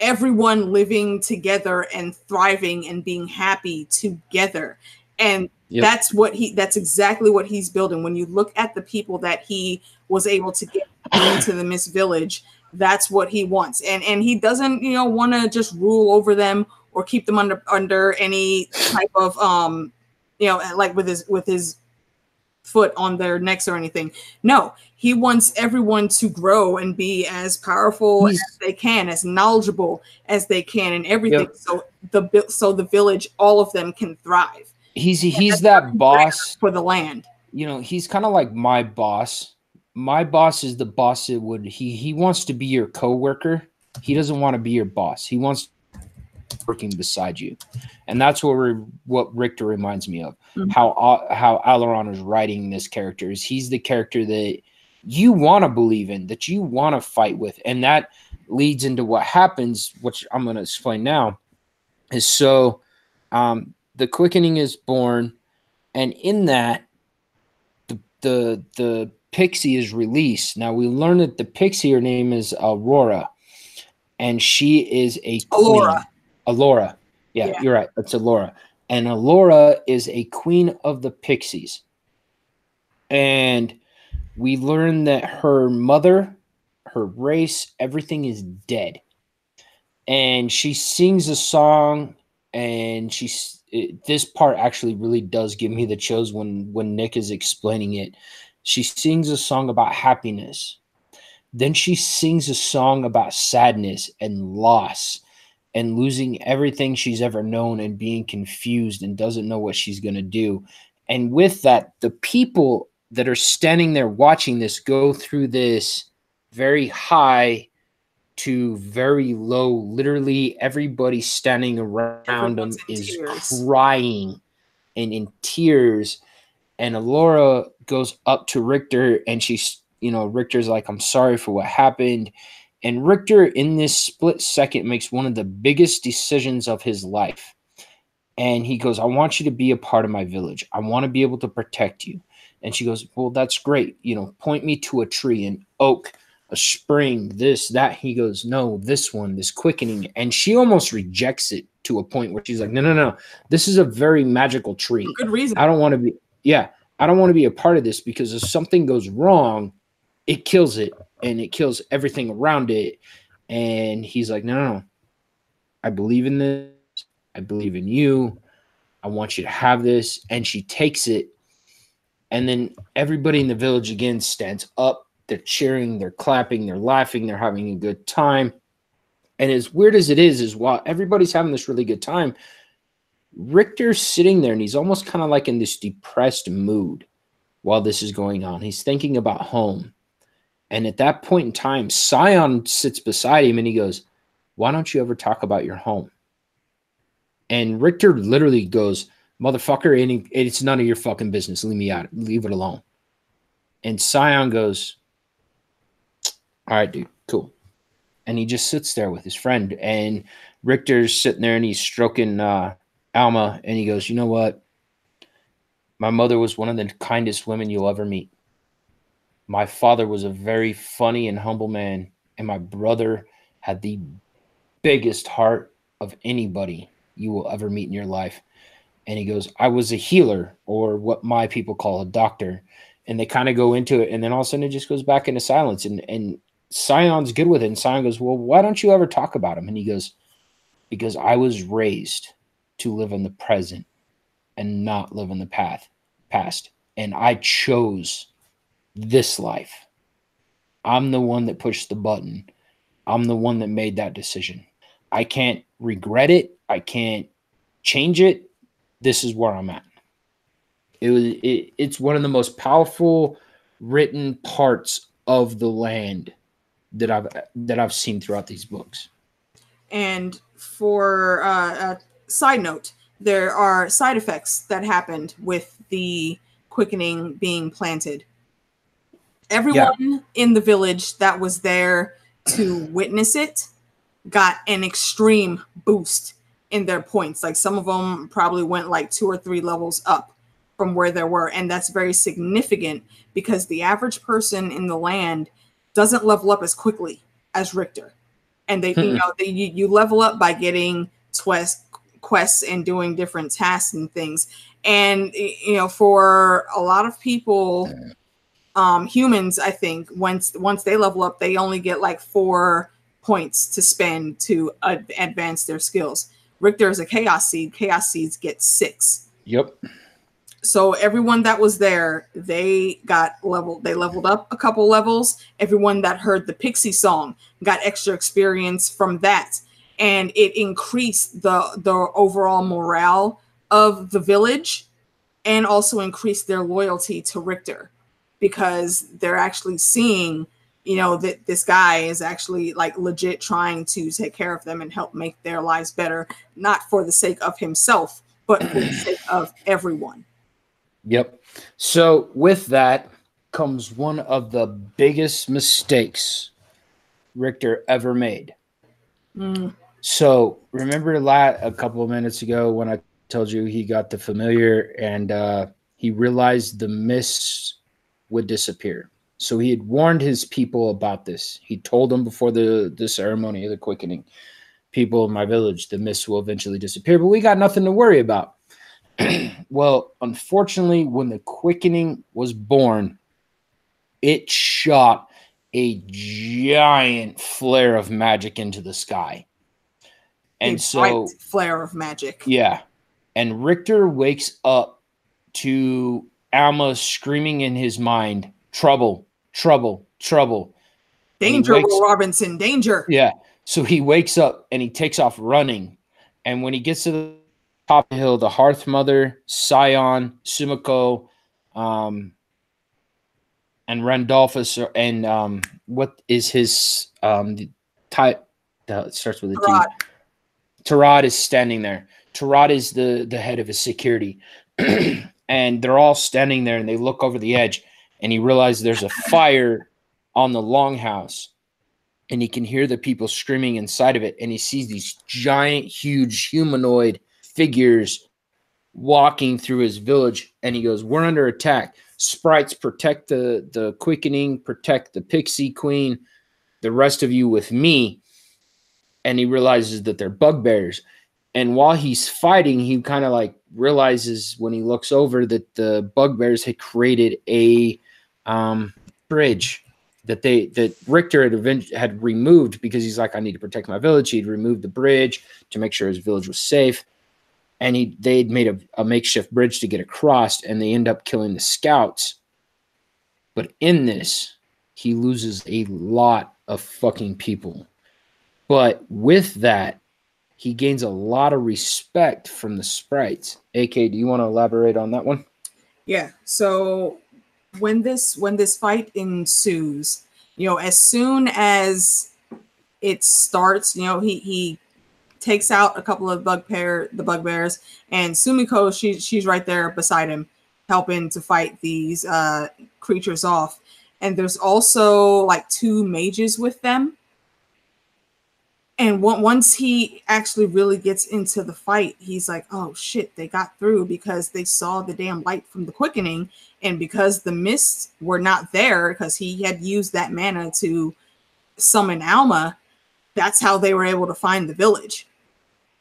everyone living together and thriving and being happy together. And Yep. that's what he that's exactly what he's building. When you look at the people that he was able to get into the Mist Village, that's what he wants. And and he doesn't, you know, want to just rule over them or keep them under under any type of um, you know, like with his with his foot on their necks or anything. No, he wants everyone to grow and be as powerful He's- as they can, as knowledgeable as they can, and everything. Yep. So the so the village, all of them can thrive He's he's that boss for the land. you know he's kind of like my boss my boss is the boss that would he he wants to be your coworker he doesn't want to be your boss he wants working beside you and that's what we're, what richter reminds me of Mhm. how uh, how Aleron is writing this character is he's the character that you want to believe in that you want to fight with and that leads into what happens which i'm going to explain now is so um the quickening is born and in that the the the pixie is released. Now we learn that the pixie, her name is Aurora, and she is a queen. Alora. Yeah, Yeah. you're right. That's Alora. And Alora is a queen of the pixies. And we learn that her mother, her race, everything is dead. And she sings a song, and she's this part actually really does give me the chills when when Nick is explaining it. She sings a song about happiness. Then she sings a song about sadness and loss and losing everything she's ever known and being confused and doesn't know what she's going to do. And with that, the people that are standing there watching this go through this very high to very low. Literally, everybody standing around them Everyone's is tears. crying and in tears. And Alora goes up to Richter and she's, you know, Richter's like, I'm sorry for what happened. And Richter, in this split second, makes one of the biggest decisions of his life. And he goes, I want you to be a part of my village. I want to be able to protect you. And she goes, Well, that's great. You know, point me to a tree, an oak, a spring, this, that. He goes, No, this one, this quickening. And she almost rejects it to a point where she's like, No, no, no. This is a very magical tree. Good reason. I don't want to be, yeah, I don't want to be a part of this because if something goes wrong, it kills it and it kills everything around it. And he's like, no, no, no. I believe in this. I believe in you. I want you to have this. And she takes it. And then everybody in the village again stands up. They're cheering, they're clapping, they're laughing, they're having a good time. And as weird as it is, is while everybody's having this really good time, Richter's sitting there and he's almost kind of like in this depressed mood while this is going on. He's thinking about home. And at that point in time, Sion sits beside him and he goes, Why don't you ever talk about your home? And Richter literally goes, Motherfucker, any, it's none of your fucking business. Leave me out. Leave it alone. And Sion goes, All right, dude, cool. And he just sits there with his friend. And Richter's sitting there and he's stroking uh, Alma. And he goes, You know what? My mother was one of the kindest women you'll ever meet. My father was a very funny and humble man, and my brother had the biggest heart of anybody you will ever meet in your life. And he goes, I was a healer, or what my people call a doctor. And they kind of go into it, and then all of a sudden it just goes back into silence. And and Sion's good with it. And Sion goes, Well, why don't you ever talk about him? And he goes, Because I was raised to live in the present and not live in the path past. And I chose this life. I'm the one that pushed the button. I'm the one that made that decision. I can't regret it. I can't change it. This is where I'm at. It was it, it's one of the most powerful written parts of the land that I've that I've seen throughout these books. And for uh, a side note, there are side effects that happened with the quickening being planted. Everyone yeah. in the village that was there to witness it got an extreme boost in their points. Like some of them probably went like two or three levels up from where they were. And that's very significant because the average person in the land doesn't level up as quickly as Richter. And they, you know, they, you, you level up by getting twist, quests and doing different tasks and things. And you know, for a lot of people, um, humans, I think once once they level up, they only get like four points to spend to uh, advance their skills. Richter is a chaos seed. Chaos seeds get six. Yep. So everyone that was there, they got leveled. They leveled up a couple levels. Everyone that heard the Pixie song got extra experience from that and it increased the the overall morale of the village and also increased their loyalty to Richter because they're actually seeing you know that this guy is actually like legit trying to take care of them and help make their lives better not for the sake of himself but for the sake of everyone yep so with that comes one of the biggest mistakes richter ever made mm. So remember a lot a couple of minutes ago when I told you he got the familiar and uh, he realized the mist would disappear. So he had warned his people about this. He told them before the, the ceremony of the quickening, people in my village, the mist will eventually disappear, but we got nothing to worry about. well, unfortunately, when the quickening was born, it shot a giant flare of magic into the sky and so flare of magic. Yeah. And Richter wakes up to Alma screaming in his mind, trouble, trouble, trouble. Danger, wakes, Will Robinson, danger. Yeah. So he wakes up and he takes off running. And when he gets to the top of the hill, the Hearth Mother, Sion, Sumiko, um, and Randolphus, and um, what is his um, the type that starts with a T. Tarad is standing there. Tarad is the the head of his security, and they're all standing there, and they look over the edge, and he realizes there's a fire on the longhouse, and he can hear the people screaming inside of it, and he sees these giant, huge humanoid figures walking through his village, and he goes, "We're under attack." Sprites protect the the quickening, protect the pixie queen. The rest of you with me and he realizes that they're bugbears. And while he's fighting, he kind of like realizes when he looks over that the bugbears had created a um, bridge that they that Richter had had removed because he's like, I need to protect my village. He'd removed the bridge to make sure his village was safe. and he they'd made a, a makeshift bridge to get across, and they end up killing the scouts. But in this, he loses a lot of fucking people. But with that, he gains a lot of respect from the sprites. AK, do you want to elaborate on that one? Yeah. So when this when this fight ensues, you know, as soon as it starts, you know, he he takes out a couple of bugbear the bugbears, and Sumiko she she's right there beside him, helping to fight these uh creatures off. And there's also like two mages with them and once he actually really gets into the fight he's like oh shit they got through because they saw the damn light from the quickening. And because the mists were not there because he had used that mana to summon alma that's how they were able to find the village.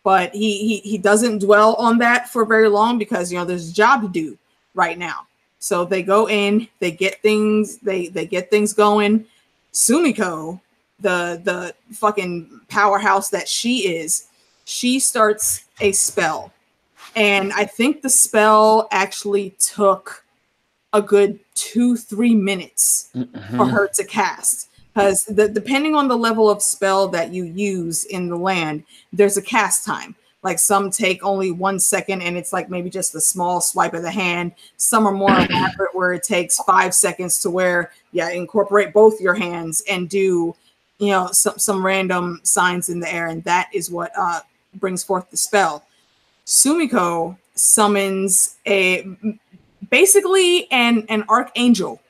But he he, he doesn't dwell on that for very long because you know there's a job to do right now. So they go in they get things they they get things going. Sumiko the the fucking powerhouse that she is, she starts a spell. And I think the spell actually took a good two, three minutes mm-hmm. for her to cast. Because the, depending on the level of spell that you use in the land, there's a cast time. Like some take only one second and it's like maybe just a small swipe of the hand. Some are more elaborate where it takes five seconds to where, yeah, incorporate both your hands and do you know some some random signs in the air, and that is what uh, brings forth the spell. Sumiko summons a basically an an archangel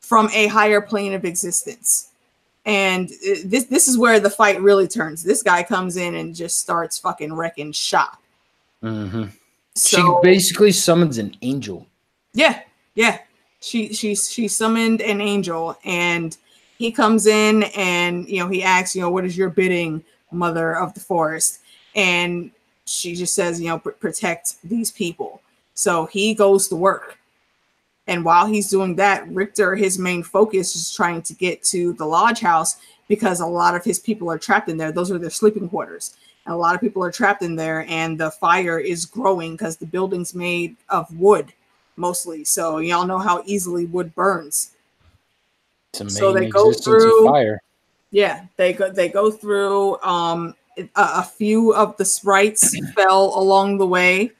from a higher plane of existence. And uh, this this is where the fight really turns. This guy comes in and just starts fucking wrecking shop. Mm-hmm. So, she basically summons an angel. Yeah, yeah. She she she summoned an angel, and he comes in and you know he asks you know what is your bidding mother of the forest? And she just says you know protect these people. So he goes to work. And while he's doing that richter his main focus is trying to get to the lodge house because a lot of his people are trapped in there. Those are their sleeping quarters. And a lot of people are trapped in there and the fire is growing because the building's made of wood mostly. So y'all know how easily wood burns so they go through fire. Yeah, they go they go through um a, a few of the sprites fell along the way.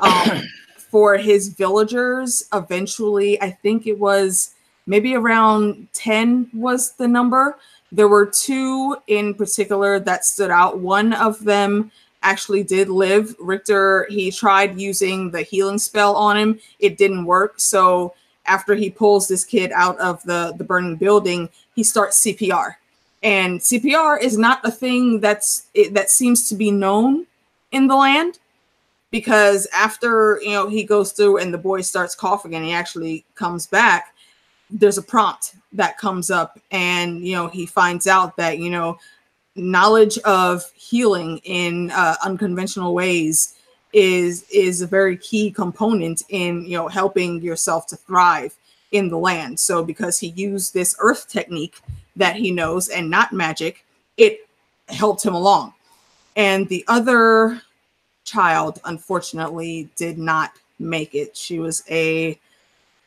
Um, for his villagers, eventually, I think it was maybe around 10 was the number. There were two in particular that stood out. One of them actually did live. Richter, he tried using the healing spell on him, it didn't work. So after he pulls this kid out of the the burning building, he starts CPR. And CPR is not a thing that's it, that seems to be known in the land because after you know he goes through and the boy starts coughing and he actually comes back there's a prompt that comes up and you know he finds out that you know knowledge of healing in uh, unconventional ways is is a very key component in you know helping yourself to thrive in the land. So because he used this earth technique that he knows and not magic it helped him along. And the other child unfortunately did not make it. She was a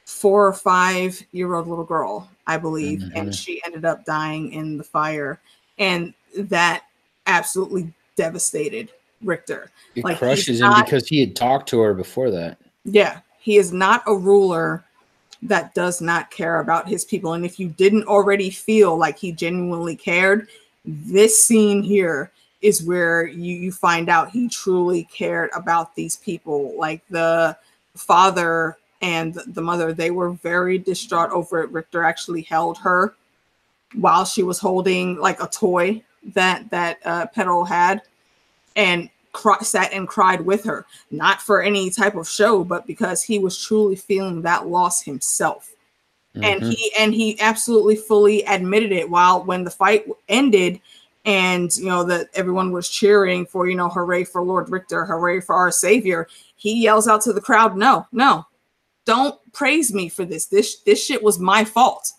four or five year old little girl i believe mm-hmm. and she ended up dying in the fire. And that absolutely devastated Richter. It like crushes him not, because he had talked to her before that. Yeah, he is not a ruler that does not care about his people. And if you didn't already feel like he genuinely cared, this scene here is where you, you find out he truly cared about these people. Like the father and the mother, they were very distraught over it. Richter actually held her while she was holding like a toy that that uh, Petal had and cry, sat and cried with her, not for any type of show, but because he was truly feeling that loss himself. Mm-hmm. And he and he absolutely fully admitted it. While when the fight ended, and you know that everyone was cheering for you know hooray for Lord Richter, hooray for our savior, he yells out to the crowd, "No, no, don't praise me for this. This this shit was my fault.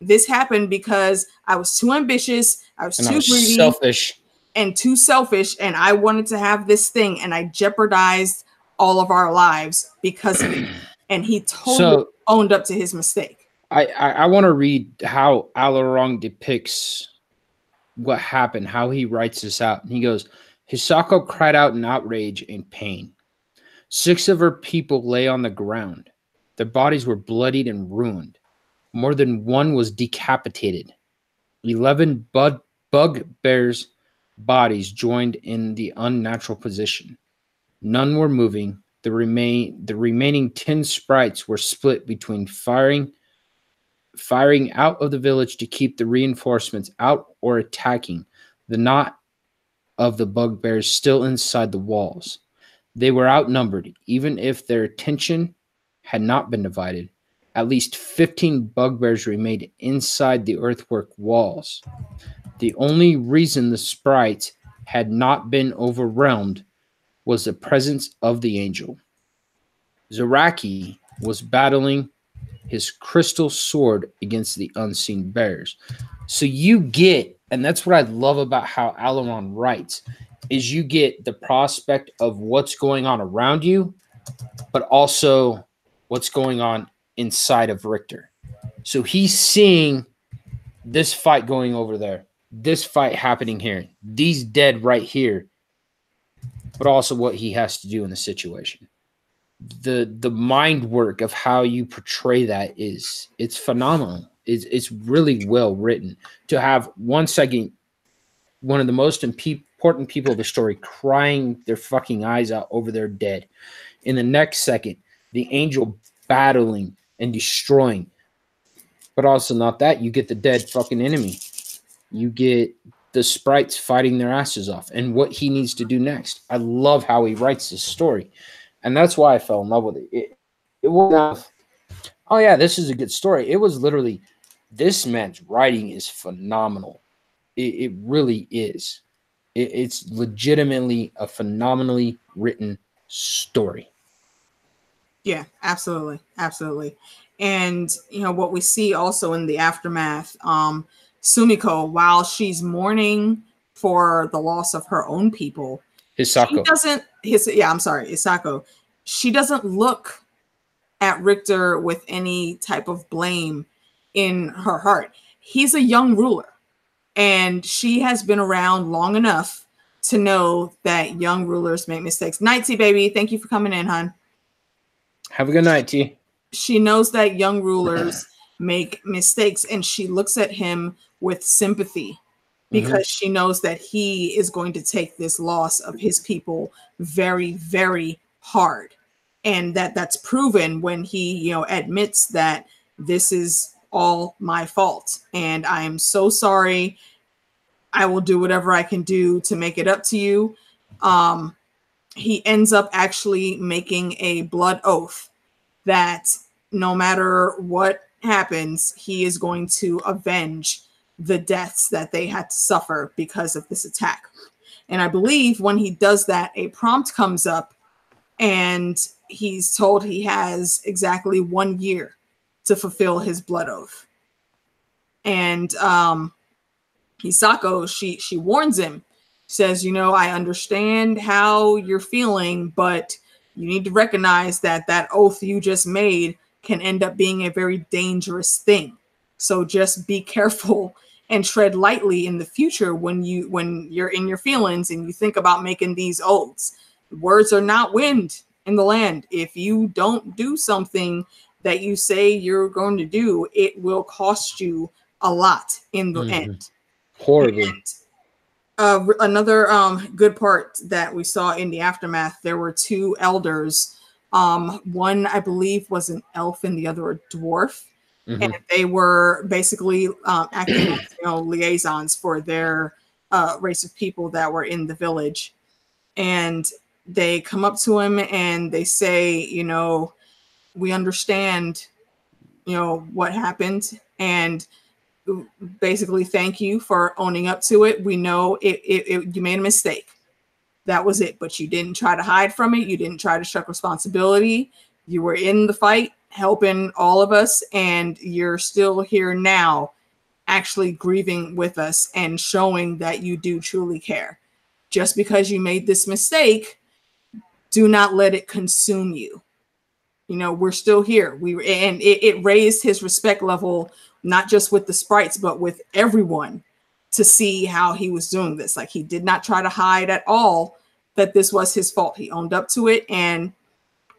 This happened because I was too ambitious. I was and too I was greedy, selfish, and too selfish and I wanted to have this thing and I jeopardized all of our lives because of it. And he totally So owned up to his mistake. I, I, I want to read how Alarong depicts what happened, how he writes this out. And he goes, Hisako cried out in outrage and pain. Six of her people lay on the ground. Their bodies were bloodied and ruined. More than one was decapitated. Eleven bud, bugbears' bodies joined in the unnatural position. None were moving. The remain the remaining ten sprites were split between firing firing out of the village to keep the reinforcements out or attacking the knot of the bugbears still inside the walls. They were outnumbered, even if their attention had not been divided. At least 15 bugbears remained inside the earthwork walls. The only reason the sprites had not been overwhelmed was the presence of the angel. Zaraki was battling his crystal sword against the unseen bears. So you get, and that's what I love about how Aleron writes, is you get the prospect of what's going on around you, but also what's going on inside of Richter. So he's seeing this fight going over there, this fight happening here, these dead right here, but also what he has to do in the situation the the mind work of how you portray that is it's phenomenal. It's it's really well written. To have one second, one of the most important people of the story crying their fucking eyes out over their dead. In the next second, the angel battling and destroying. But also not that you get the dead fucking enemy. You get the sprites fighting their asses off and what he needs to do next. I love how he writes this story and that's why I fell in love with it. It, it was, oh yeah, this is a good story. It was literally, this man's writing is phenomenal. It, it really is. It, it's legitimately a phenomenally written story. Yeah, absolutely, absolutely. And you know what we see also in the aftermath, um, Sumiko, while she's mourning for the loss of her own people, Hisako. She doesn't his yeah, I'm sorry, Isako. She doesn't look at Richter with any type of blame in her heart. He's a young ruler, and she has been around long enough to know that young rulers make mistakes. Nighty baby, thank you for coming in, hon. Have a good night, T. She knows that young rulers make mistakes, and she looks at him with sympathy Mm-hmm. because she knows that he is going to take this loss of his people very very hard. And that that's proven when he you know admits that this is all my fault and i am so sorry. I will do whatever i can do to make it up to you. Um he ends up actually making a blood oath that no matter what happens he is going to avenge the deaths that they had to suffer because of this attack. And I believe when he does that, a prompt comes up and he's told he has exactly one year to fulfill his blood oath. And um, Hisako, she she warns him, says, you know, I understand how you're feeling, but you need to recognize that that oath you just made can end up being a very dangerous thing. So just be careful and tread lightly in the future when you when you're in your feelings and you think about making these oaths words are not wind in the land if you don't do something that you say you're going to do it will cost you a lot in the Mhm. end Horrible. and uh, another um, good part that we saw in the aftermath, there were two elders. Um, one, I believe, was an elf, and the other a dwarf, Mhm. and they were basically um, acting as you know, liaisons for their uh, race of people that were in the village. And they come up to him and they say, you know, we understand, you know, what happened, and basically thank you for owning up to it. We know it, it, it you made a mistake. That was it, but you didn't try to hide from it. You didn't try to shuck responsibility. You were in the fight, helping all of us, and you're still here now, actually grieving with us and showing that you do truly care. Just because you made this mistake do not let it consume you. You know, we're still here. We and it, it raised his respect level, not just with the sprites, but with everyone to see how he was doing this. Like he did not try to hide at all that this was his fault. He owned up to it and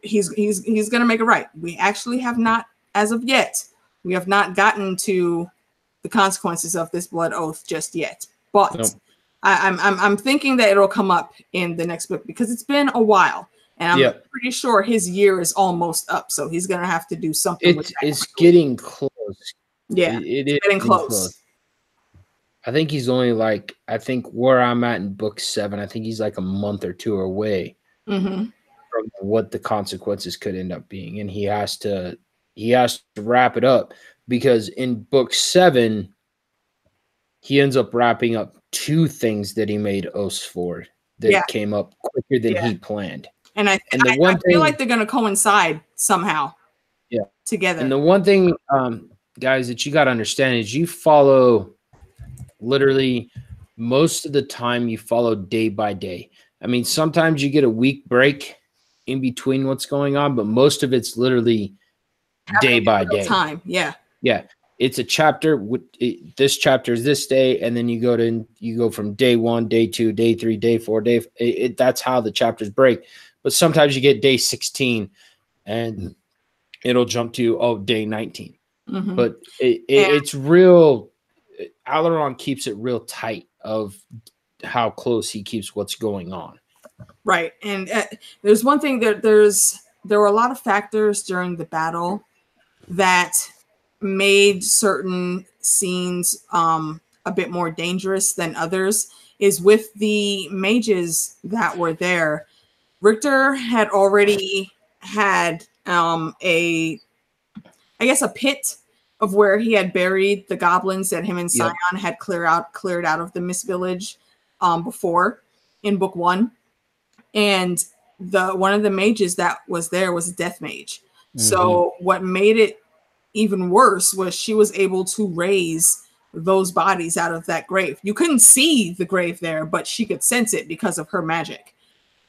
he's he's he's gonna make it right. We actually have not, as of yet, we have not gotten to the consequences of this blood oath just yet. But. I, am I'm, I'm I'm thinking that it'll come up in the next book because it's been a while. And I'm yep. pretty sure his year is almost up, so he's gonna have to do something. It is getting close. Yeah, it, it is getting close. close. I think he's only like I think where I'm at in book seven. I think he's like a month or two away mm-hmm. from what the consequences could end up being, and he has to he has to wrap it up because in book seven he ends up wrapping up two things that he made oaths for that yeah. came up quicker than yeah. he planned. And I and the I, one I feel thing, like they're going to coincide somehow. Yeah, together. And the one thing, um, guys, that you got to understand is you follow literally most of the time you follow day by day. I mean, sometimes you get a week break in between what's going on, but most of it's literally day by day. Time, yeah, yeah. It's a chapter. It, this chapter is this day, and then you go to you go from day one, day two, day three, day four, day. It, it, that's how the chapters break. But sometimes you get day sixteen, and it'll jump to oh day 19 mm-hmm. But it, it's real Aleron keeps it real tight of how close he keeps what's going on. Right, and uh, there's one thing that there's there were a lot of factors during the battle that made certain scenes um, a bit more dangerous than others. Is with the mages that were there. Richter had already had um, a, I guess, a pit of where he had buried the goblins that him and Sion yep. had clear out cleared out of the Mist Village um, before in book one. And the one of the mages that was there was a death mage. Mm-hmm. So what made it even worse was she was able to raise those bodies out of that grave. You couldn't see the grave there, but she could sense it because of her magic.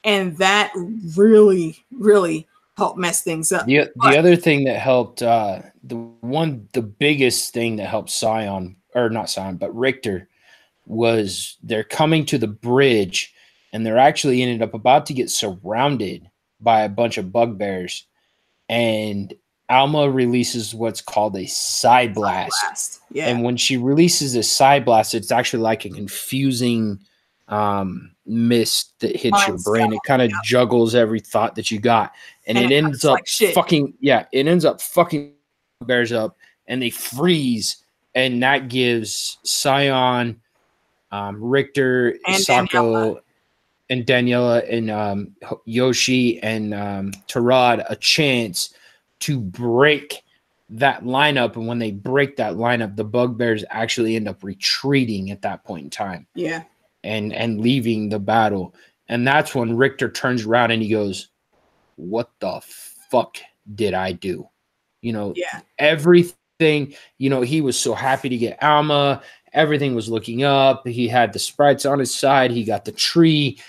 And that really, really help mess things up. The, the other thing that helped, uh, the one, the biggest thing that helped Sion, or not Sion, but Richter, was they're coming to the bridge and they're actually ended up about to get surrounded by a bunch of bugbears. And Alma releases what's called a side blast. blast. Yeah. And when she releases a side blast, it's actually like a confusing um mist that hits Mind your brain. It kind of yeah. juggles every thought that you got, and, and it, it ends up like fucking yeah. It ends up fucking bears up, and they freeze, and that gives Sion, um, Richter, and Sako, Daniela. and Daniela, and um, Yoshi and um, Tarad a chance to break that lineup. And when they break that lineup, the bugbears actually end up retreating at that point in time. Yeah and and leaving the battle. And that's when Richter turns around and he goes, "What the fuck did I do?" You know, yeah. everything. You know, he was so happy to get Alma. Everything was looking up. He had the sprites on his side. He got the tree,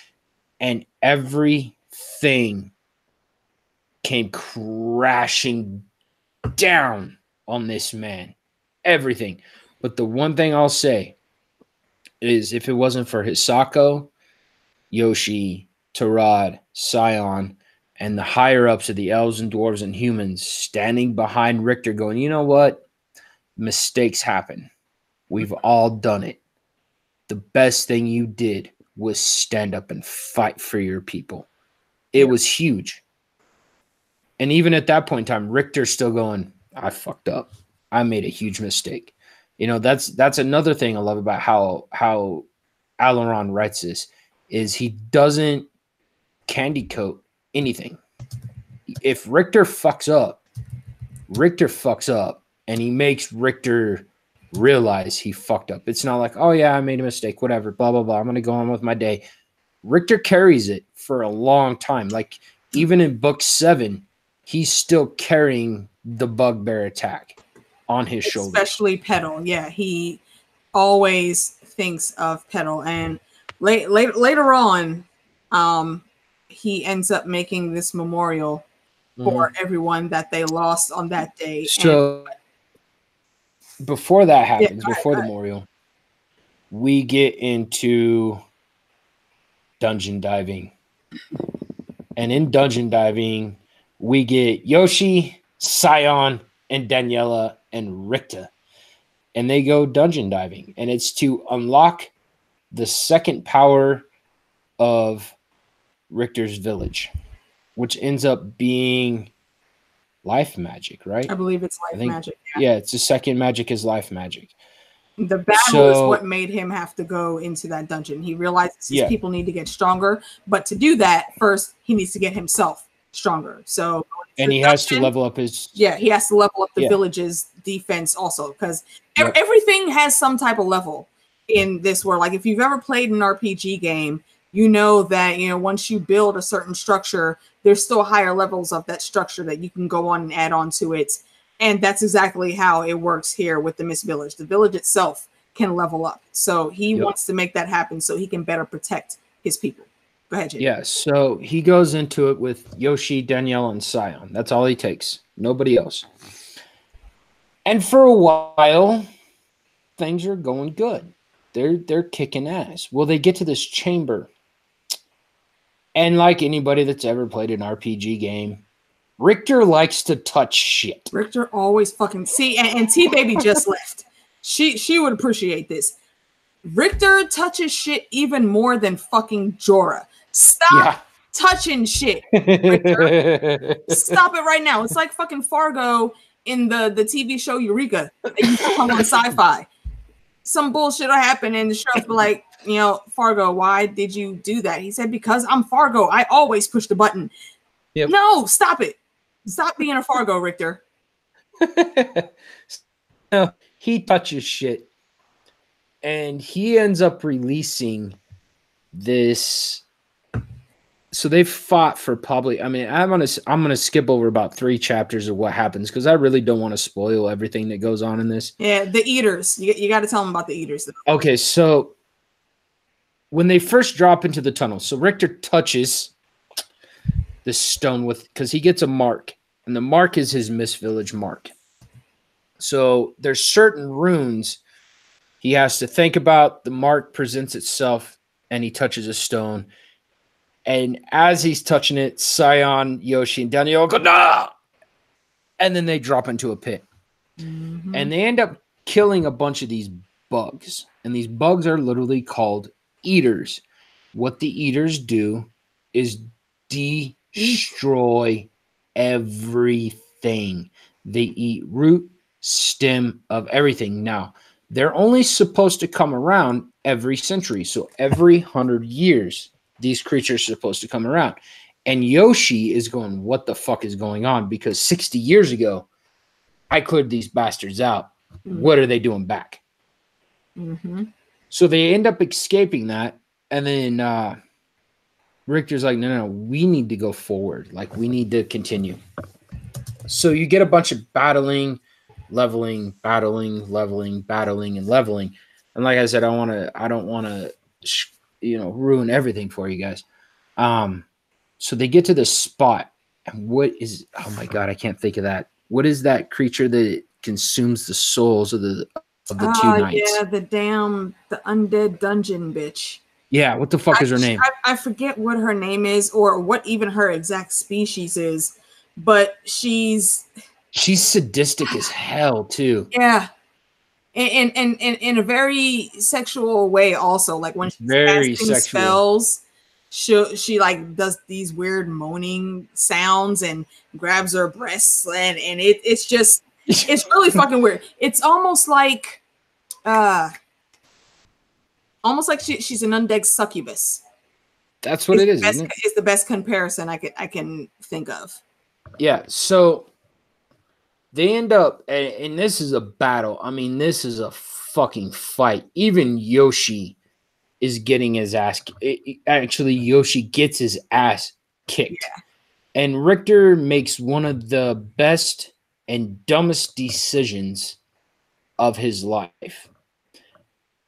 and everything came crashing down on this man. Everything. But the one thing I'll say is if it wasn't for Hisako, Yoshi, Tarad, Sion, and the higher ups of the elves and dwarves and humans standing behind Richter, going, you know what? Mistakes happen. We've mm-hmm. all done it. The best thing you did was stand up and fight for your people. It was huge. And even at that point in time, Richter's still going, I fucked up. I made a huge mistake. You know, that's that's another thing I love about how how Aleron writes this is he doesn't candy coat anything. If Richter fucks up, Richter fucks up and he makes Richter realize he fucked up. It's not like, oh yeah, I made a mistake, whatever, blah blah blah. I'm gonna go on with my day. Richter carries it for a long time. Like even in book seven, he's still carrying the bugbear attack on his shoulder. Especially Pedal. Yeah, he always thinks of Pedal. And late, late, later on, um, he ends up making this memorial for everyone that they lost on that day. And- So before that happens, ahead, before go the ahead. memorial, we get into dungeon diving. And in dungeon diving, we get Yoshi, Sion, and Daniela and Richter. And they go dungeon diving. And it's to unlock the second power of Richter's village, which ends up being life magic, right? I believe it's life think- magic. Yeah, it's the second magic is life magic. The battle is what made him have to go into that dungeon. He realizes his Yeah. people need to get stronger, but to do that, first he needs to get himself stronger. So, And he has to level up his Yeah, he has to level up the Yeah. village's defense also because Yep. everything has some type of level in this world. Like if you've ever played an RPG game, you know that you know once you build a certain structure, there's still higher levels of that structure that you can go on and add on to it. And that's exactly how it works here with the Mist Village. The village itself can level up. So he Yep. wants to make that happen so he can better protect his people. Go ahead, Jay. Yeah, so he goes into it with Yoshi, Danielle, and Sion. That's all he takes. Nobody else. And for a while, things are going good. They're they're kicking ass. Well, they get to this chamber. And like anybody that's ever played an RPG game, Richter likes to touch shit. Richter always fucking see and, and T baby just left. She she would appreciate this. Richter touches shit even more than fucking Jorah. Stop touching shit. Yeah. Stop it right now. It's like fucking Fargo in the the TV show Eureka to come on sci-fi. Some bullshit will happen and the sheriff be like, you know, Fargo, why did you do that? He said, because I'm Fargo. I always push the button. Yep. No, stop it. Stop being a Fargo, Richter. No, he touches shit and he ends up releasing this so they fought for probably i mean i'm gonna i'm gonna skip over about three chapters of what happens because i really don't want to spoil everything that goes on in this Yeah, the eaters. You, you got to tell them about the eaters. Though. okay so when they first drop into the tunnel so richter touches the stone with because he gets a mark and the mark is his mist village mark so there's certain runes he has to think about the mark presents itself and he touches a stone and as he's touching it sion yoshi and daniel go nah! and then they drop into a pit. Mhm. and they end up killing a bunch of these bugs. And these bugs are literally called eaters. What the eaters do is destroy everything. They eat root stem of everything. Now they're only supposed to come around every century so every 100 years these creatures are supposed to come around and yoshi is going what the fuck is going on because 60 years ago I cleared these bastards out. What are they doing back? Mhm. So they end up escaping that. And then uh Richter's like, no, no, no, we need to go forward. Like we need to continue. So you get a bunch of battling, leveling, battling, leveling, battling, and leveling. And like I said, I want to, I don't want to, sh- you know, ruin everything for you guys. Um, so they get to this spot, and what is? Oh my god, I can't think of that. What is that creature that consumes the souls of the of the two Ah, knights? yeah, the damn the undead dungeon bitch. Yeah, what the fuck is her name? I, I forget what her name is or what even her exact species is, but she's She's sadistic as hell too. yeah. In, in, in, in a very sexual way, also like when she's Very sexual. spells, she she like does these weird moaning sounds and grabs her breasts and and it, it's just it's really fucking weird. It's almost like uh almost like she, she's an undead succubus. That's what it the is, best, isn't it? Is the best comparison I can I can think of. Yeah. So they end up, and, and this is a battle. I mean, this is a fucking fight. Even Yoshi is getting his ass. it- it- actually, Yoshi gets his ass kicked, and Richter makes one of the best and dumbest decisions of his life,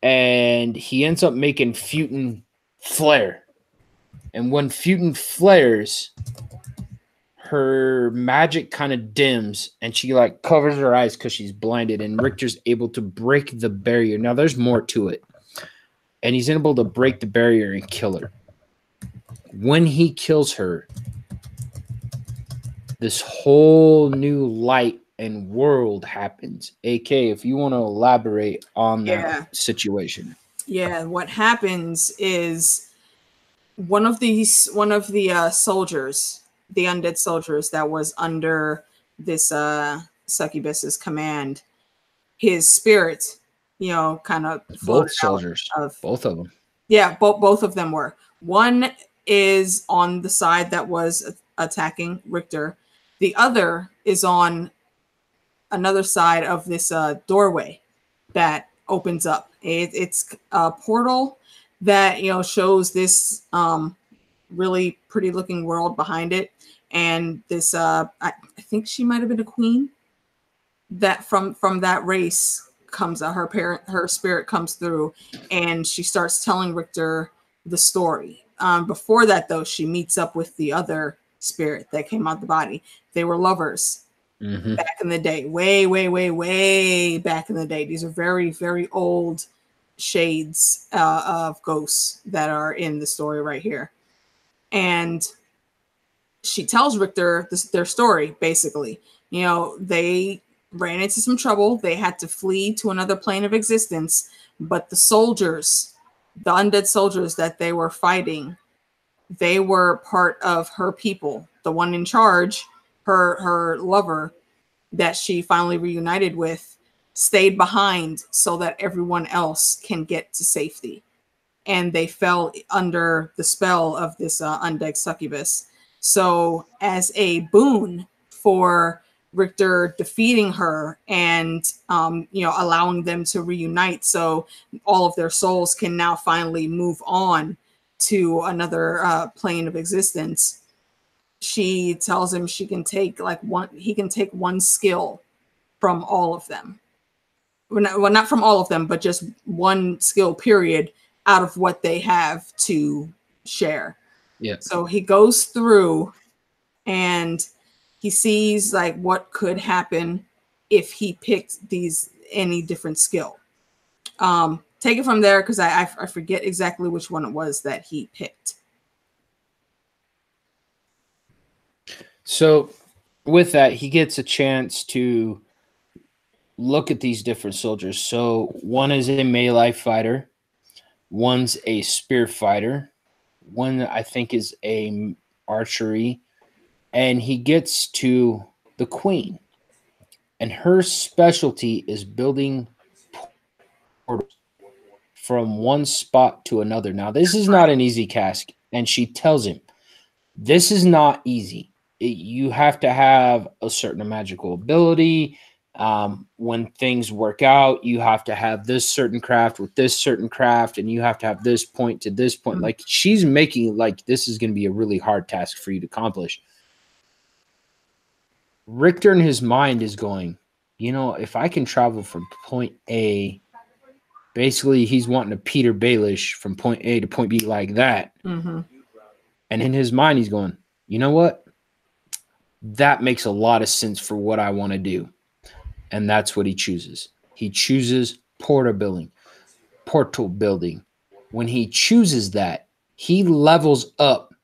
and he ends up making Futen flare. And when Futen flares, her magic kind of dims and she like covers her eyes because she's blinded. And Richter's able to break the barrier. Now there's more to it. And he's able to break the barrier and kill her. When he kills her, this whole new light and world happens. AK, if you want to elaborate on that Yeah. situation. Yeah, what happens is one of these one of the uh, soldiers, the undead soldiers that was under this uh succubus's command, his spirit, you know, kind of Both soldiers, of both of them. yeah, both both of them were. One is on the side that was attacking Richter. The other is on another side of this uh, doorway that opens up. It, it's a portal that you know shows this um, really pretty looking world behind it, and this uh, I, I think she might have been a queen that from from that race comes uh, her parent her spirit comes through and she starts telling Richter the story. Um, before that, though, she meets up with the other spirit that came out the body. They were lovers Mhm. back in the day, way, way, way, way back in the day. These are very, very old shades uh, of ghosts that are in the story right here. And she tells Richter this, their story basically. You know, they ran into some trouble. They had to flee to another plane of existence, but the soldiers, the undead soldiers that they were fighting, they were part of her people. The one in charge, her her lover that she finally reunited with, stayed behind so that everyone else can get to safety. And they fell under the spell of this uh, undead succubus. So, as a boon for Richter defeating her and um, you know allowing them to reunite, so all of their souls can now finally move on to another uh, plane of existence. She tells him she can take like one. He can take one skill from all of them. Well, not, well, not from all of them, but just one skill period out of what they have to share. Yeah. So he goes through and he sees like what could happen if he picked these any different skill. Um, take it from there because I, I I forget exactly which one it was that he picked. So, with that, he gets a chance to look at these different soldiers. So, one is a melee fighter, one's a spear fighter, one I think is a archery, and he gets to the queen, and her specialty is building portals from one spot to another. Now, this is not an easy task, and she tells him, "This is not easy." it- you have to have a certain magical ability. Um, when things work out, you have to have this certain craft with this certain craft, and you have to have this point to this point. Mhm. Like she's making like this is going to be a really hard task for you to accomplish. Richter in his mind is going, you know, if I can travel from point A, basically he's wanting to Peter Baelish from point A to point B like that. Mm-hmm. And in his mind, he's going, you know what? That makes a lot of sense for what I want to do. And that's what he chooses. He chooses portal building, portal building. When he chooses that, he levels up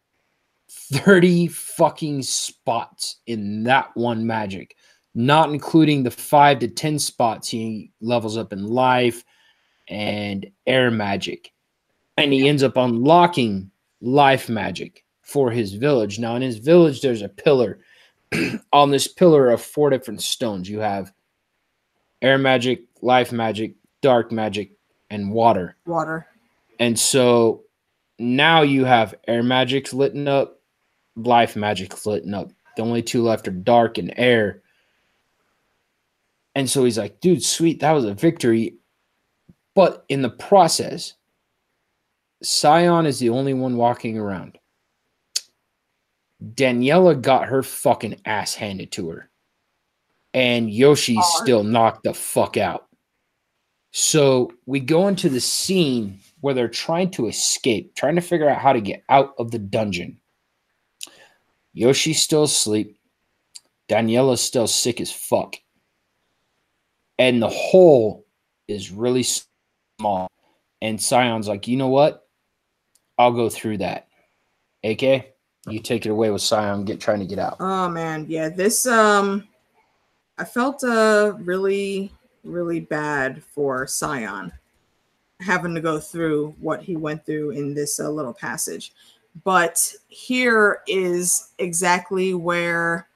30 fucking spots in that one magic, not including the five to 10 spots he levels up in life and air magic. And he ends up unlocking life magic for his village. Now, in his village, there's a pillar. On this pillar of four different stones, you have air magic, life magic, dark magic, and water. Water. And so now you have air magic's lit up, life magic's lit up. The only two left are dark and air. And so he's like, dude, sweet, that was a victory. But in the process, Sion is the only one walking around. Daniela got her fucking ass handed to her. And Yoshi Hard. still knocked the fuck out. So we go into the scene where they're trying to escape, trying to figure out how to get out of the dungeon. Yoshi's still asleep. Daniela's still sick as fuck. And the hole is really small. And Sion's like, you know what? I'll go through that. AK, you take it away with Sion get trying to get out. Oh man, yeah. This um I felt uh really, really bad for Sion having to go through what he went through in this uh, little passage. But here is exactly where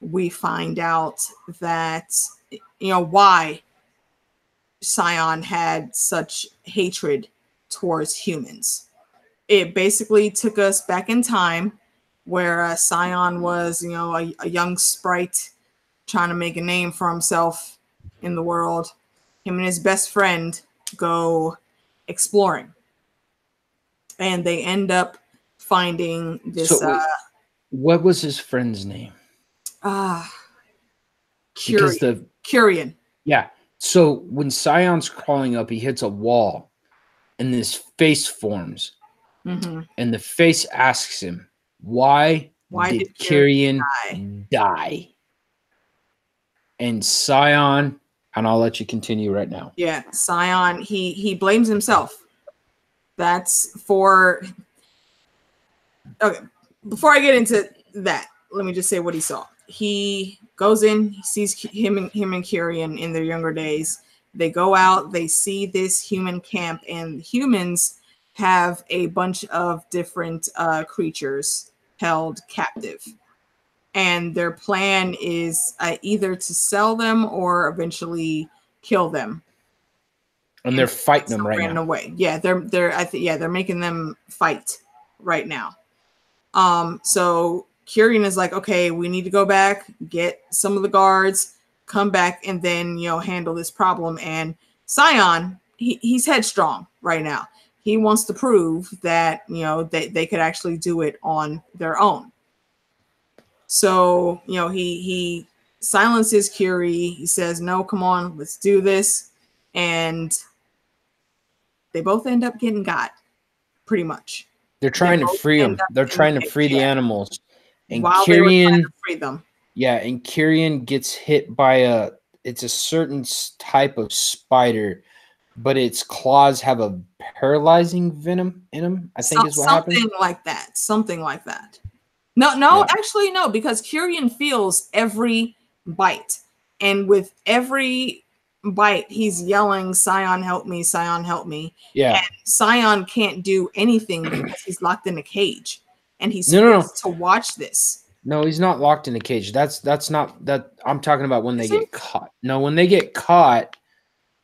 we find out that you know why Sion had such hatred towards humans. It basically took us back in time where uh, Sion was, you know, a, a young sprite trying to make a name for himself in the world. Him and his best friend go exploring. And they end up finding this So, uh What was his friend's name? ah Because the Kyrian. yeah. So when Sion's crawling up, he hits a wall, and this face forms, Mhm. and the face asks him, "Why, Why did, did Kyrian Kyrian die?" And Sion, and I'll let you continue right now. Yeah, Sion, he he blames himself. That's for Okay, before I get into that, let me just say what he saw. He goes in, he sees him and him and Kyrian in their younger days. They go out, they see this human camp, and humans have a bunch of different uh, creatures held captive. And their plan is uh, either to sell them or eventually kill them. And they're fighting So right now. away. Yeah, they're they're I think yeah, they're making them fight right now. Um, so Kyrian is like, okay, we need to go back, get some of the guards, come back, and then you know handle this problem. And Sion, he, he's headstrong right now. He wants to prove that you know they, they could actually do it on their own. So you know he he silences Curie. He says, "No, come on, let's do this," and they both end up getting got, pretty much. They're trying to free them. They're trying to free the animals. And while they Kyrian to free them. Yeah, and Kyrian gets hit by a it's a certain type of spider, but its claws have a paralyzing venom in them. I think Some- is what something happened. like that. Something like that. No, no, Yeah. actually, no, because Kyrian feels every bite. And with every bite, he's yelling, Sion, help me, Sion, help me. Yeah, Sion can't do anything because he's locked in a cage. And he's No, no, no. to watch this. no, he's not locked in a cage. That's that's not that. I'm talking about when they get caught. No, when they get caught,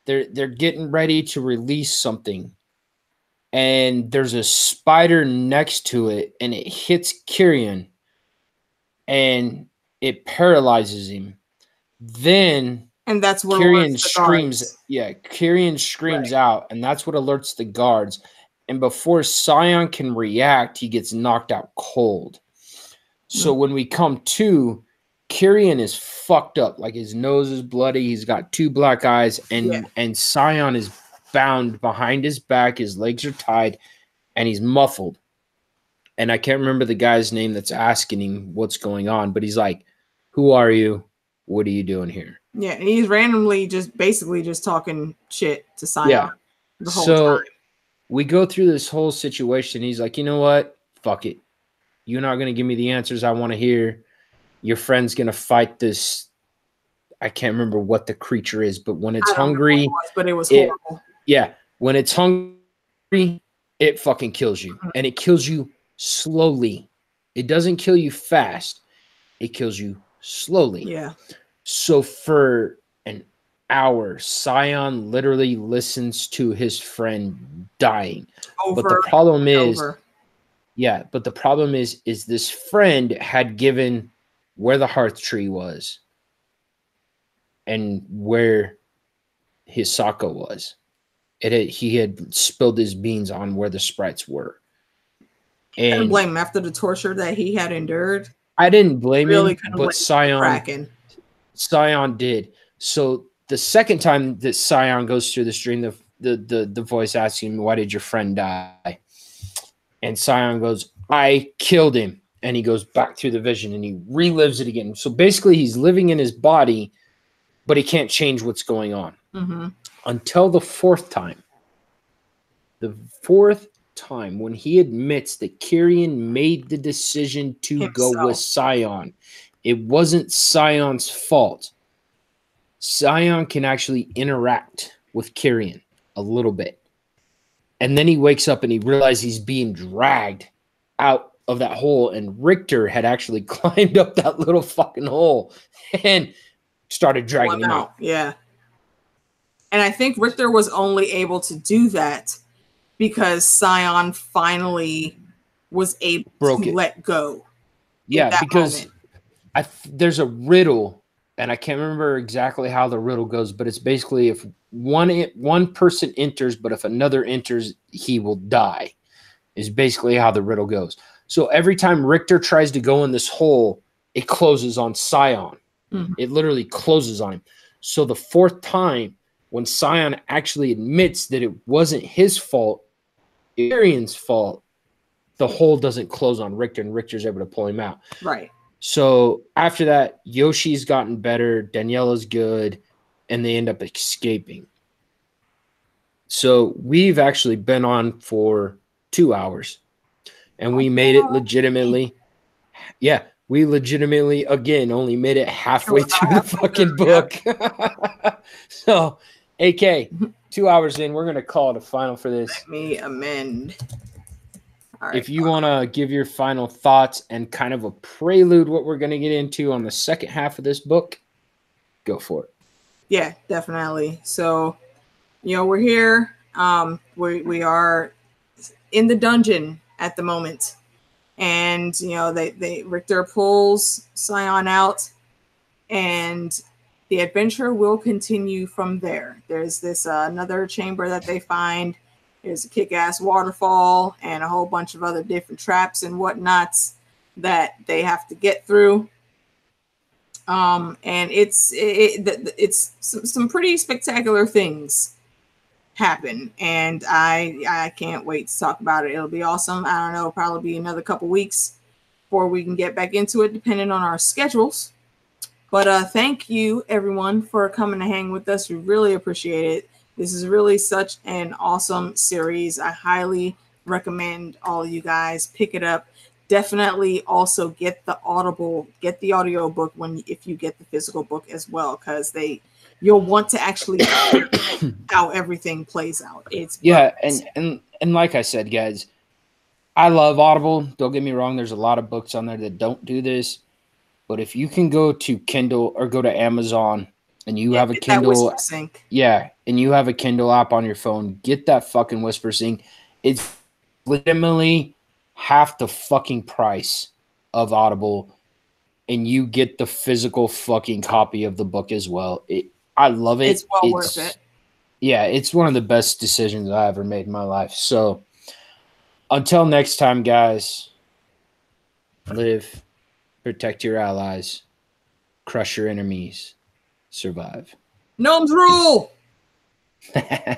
they're they're getting ready to release something, and there's a spider next to it, and it hits Kyrian, and it paralyzes him. Then And that's what Kyrian screams, guards. yeah, Kyrian screams out, and that's what alerts the guards. And before Sion can react, he gets knocked out cold. So hmm. when we come to, Kyrian is fucked up, like his nose is bloody, he's got two black eyes, and Yeah. and Sion is bound behind his back, his legs are tied, and he's muffled. And I can't remember the guy's name that's asking him what's going on, but he's like, Who are you? What are you doing here? Yeah, and he's randomly just basically just talking shit to Sion Yeah. the whole so time. we go through this whole situation. He's like, you know what? Fuck it. You're not gonna give me the answers I want to hear. Your friend's gonna fight this. I can't remember what the creature is, but when it's I don't know what hungry, it was, but it was it- horrible. Yeah, when it's hungry, it fucking kills you, Mhm. and it kills you slowly. It doesn't kill you fast. It kills you slowly. Yeah. So for an hour, Sion literally listens to his friend dying. Over but the problem is, over. yeah, but the problem is, is this friend had given where the hearth tree was and where his Saka was. It had, he had spilled his beans on where the sprites were. And blame him after the torture that he had endured. I didn't blame Really him, but Sion Kraken. Sion did. So the second time that Sion goes through this dream, the the the, the voice asks him, "Why did your friend die?" And Sion goes, "I killed him." And he goes back through the vision and he relives it again. So basically, he's living in his body, but he can't change what's going on hmm until the fourth time. The fourth time when he admits that Kyrian made the decision to go with Himself. Sion. It wasn't Sion's fault. Sion can actually interact with Kyrian a little bit. And then he wakes up and he realizes he's being dragged out of that hole. And Richter had actually climbed up that little fucking hole and started dragging him out. out. Yeah. And I think Richter was only able to do that because Sion finally was able Broke to it. let go. Yeah, because moment. I th- there's a riddle, and I can't remember exactly how the riddle goes, but it's basically if one one person enters, but if another enters, he will die. Is basically how the riddle goes. So every time Richter tries to go in this hole, it closes on Sion. Mhm. It literally closes on him. So the fourth time, when Sion actually admits that it wasn't his fault, Arian's fault, the hole doesn't close on Richter, and Richter's able to pull him out. Right. So after that, Yoshi's gotten better, Daniela's good, and they end up escaping. So we've actually been on for two hours and we made it legitimately. Yeah, we legitimately, again, only made it halfway through the fucking book. so, AK, two hours in, we're going to call it a final for this. Let me amend. Right. If you want to give your final thoughts and kind of a prelude what we're going to get into on the second half of this book, go for it. Yeah, definitely. So, you know, we're here. Um, we we are in the dungeon at the moment, and you know, they they Richter pulls Sion out, and the adventure will continue from there. There's this uh, another chamber that they find. There's a kick-ass waterfall and a whole bunch of other different traps and whatnots that they have to get through. Um and it's it, it it's some, some pretty spectacular things happen. And i i can't wait to talk about it. It'll be awesome. I don't know probably be another couple weeks before we can get back into it depending on our schedules but uh thank you everyone for coming to hang with us. We really appreciate it. This is really such an awesome series. I highly recommend all you guys pick it up. Definitely also get the audible get the audio book when if you get the physical book as well because they you'll want to actually how everything plays out. It's Yeah, and and and like I said, guys, I love Audible. Don't get me wrong. There's a lot of books on there that don't do this, but if you can go to Kindle or go to Amazon and you have a Kindle, sync yeah, and you have a Kindle app on your phone, get that fucking Whispersync. It's legitimately half the fucking price of Audible, and you get the physical fucking copy of the book as well. It, I love it. it's well worth it yeah, it's one of the best decisions I ever made in my life. So until next time, guys, live, protect your allies, crush your enemies, survive. gnomes rule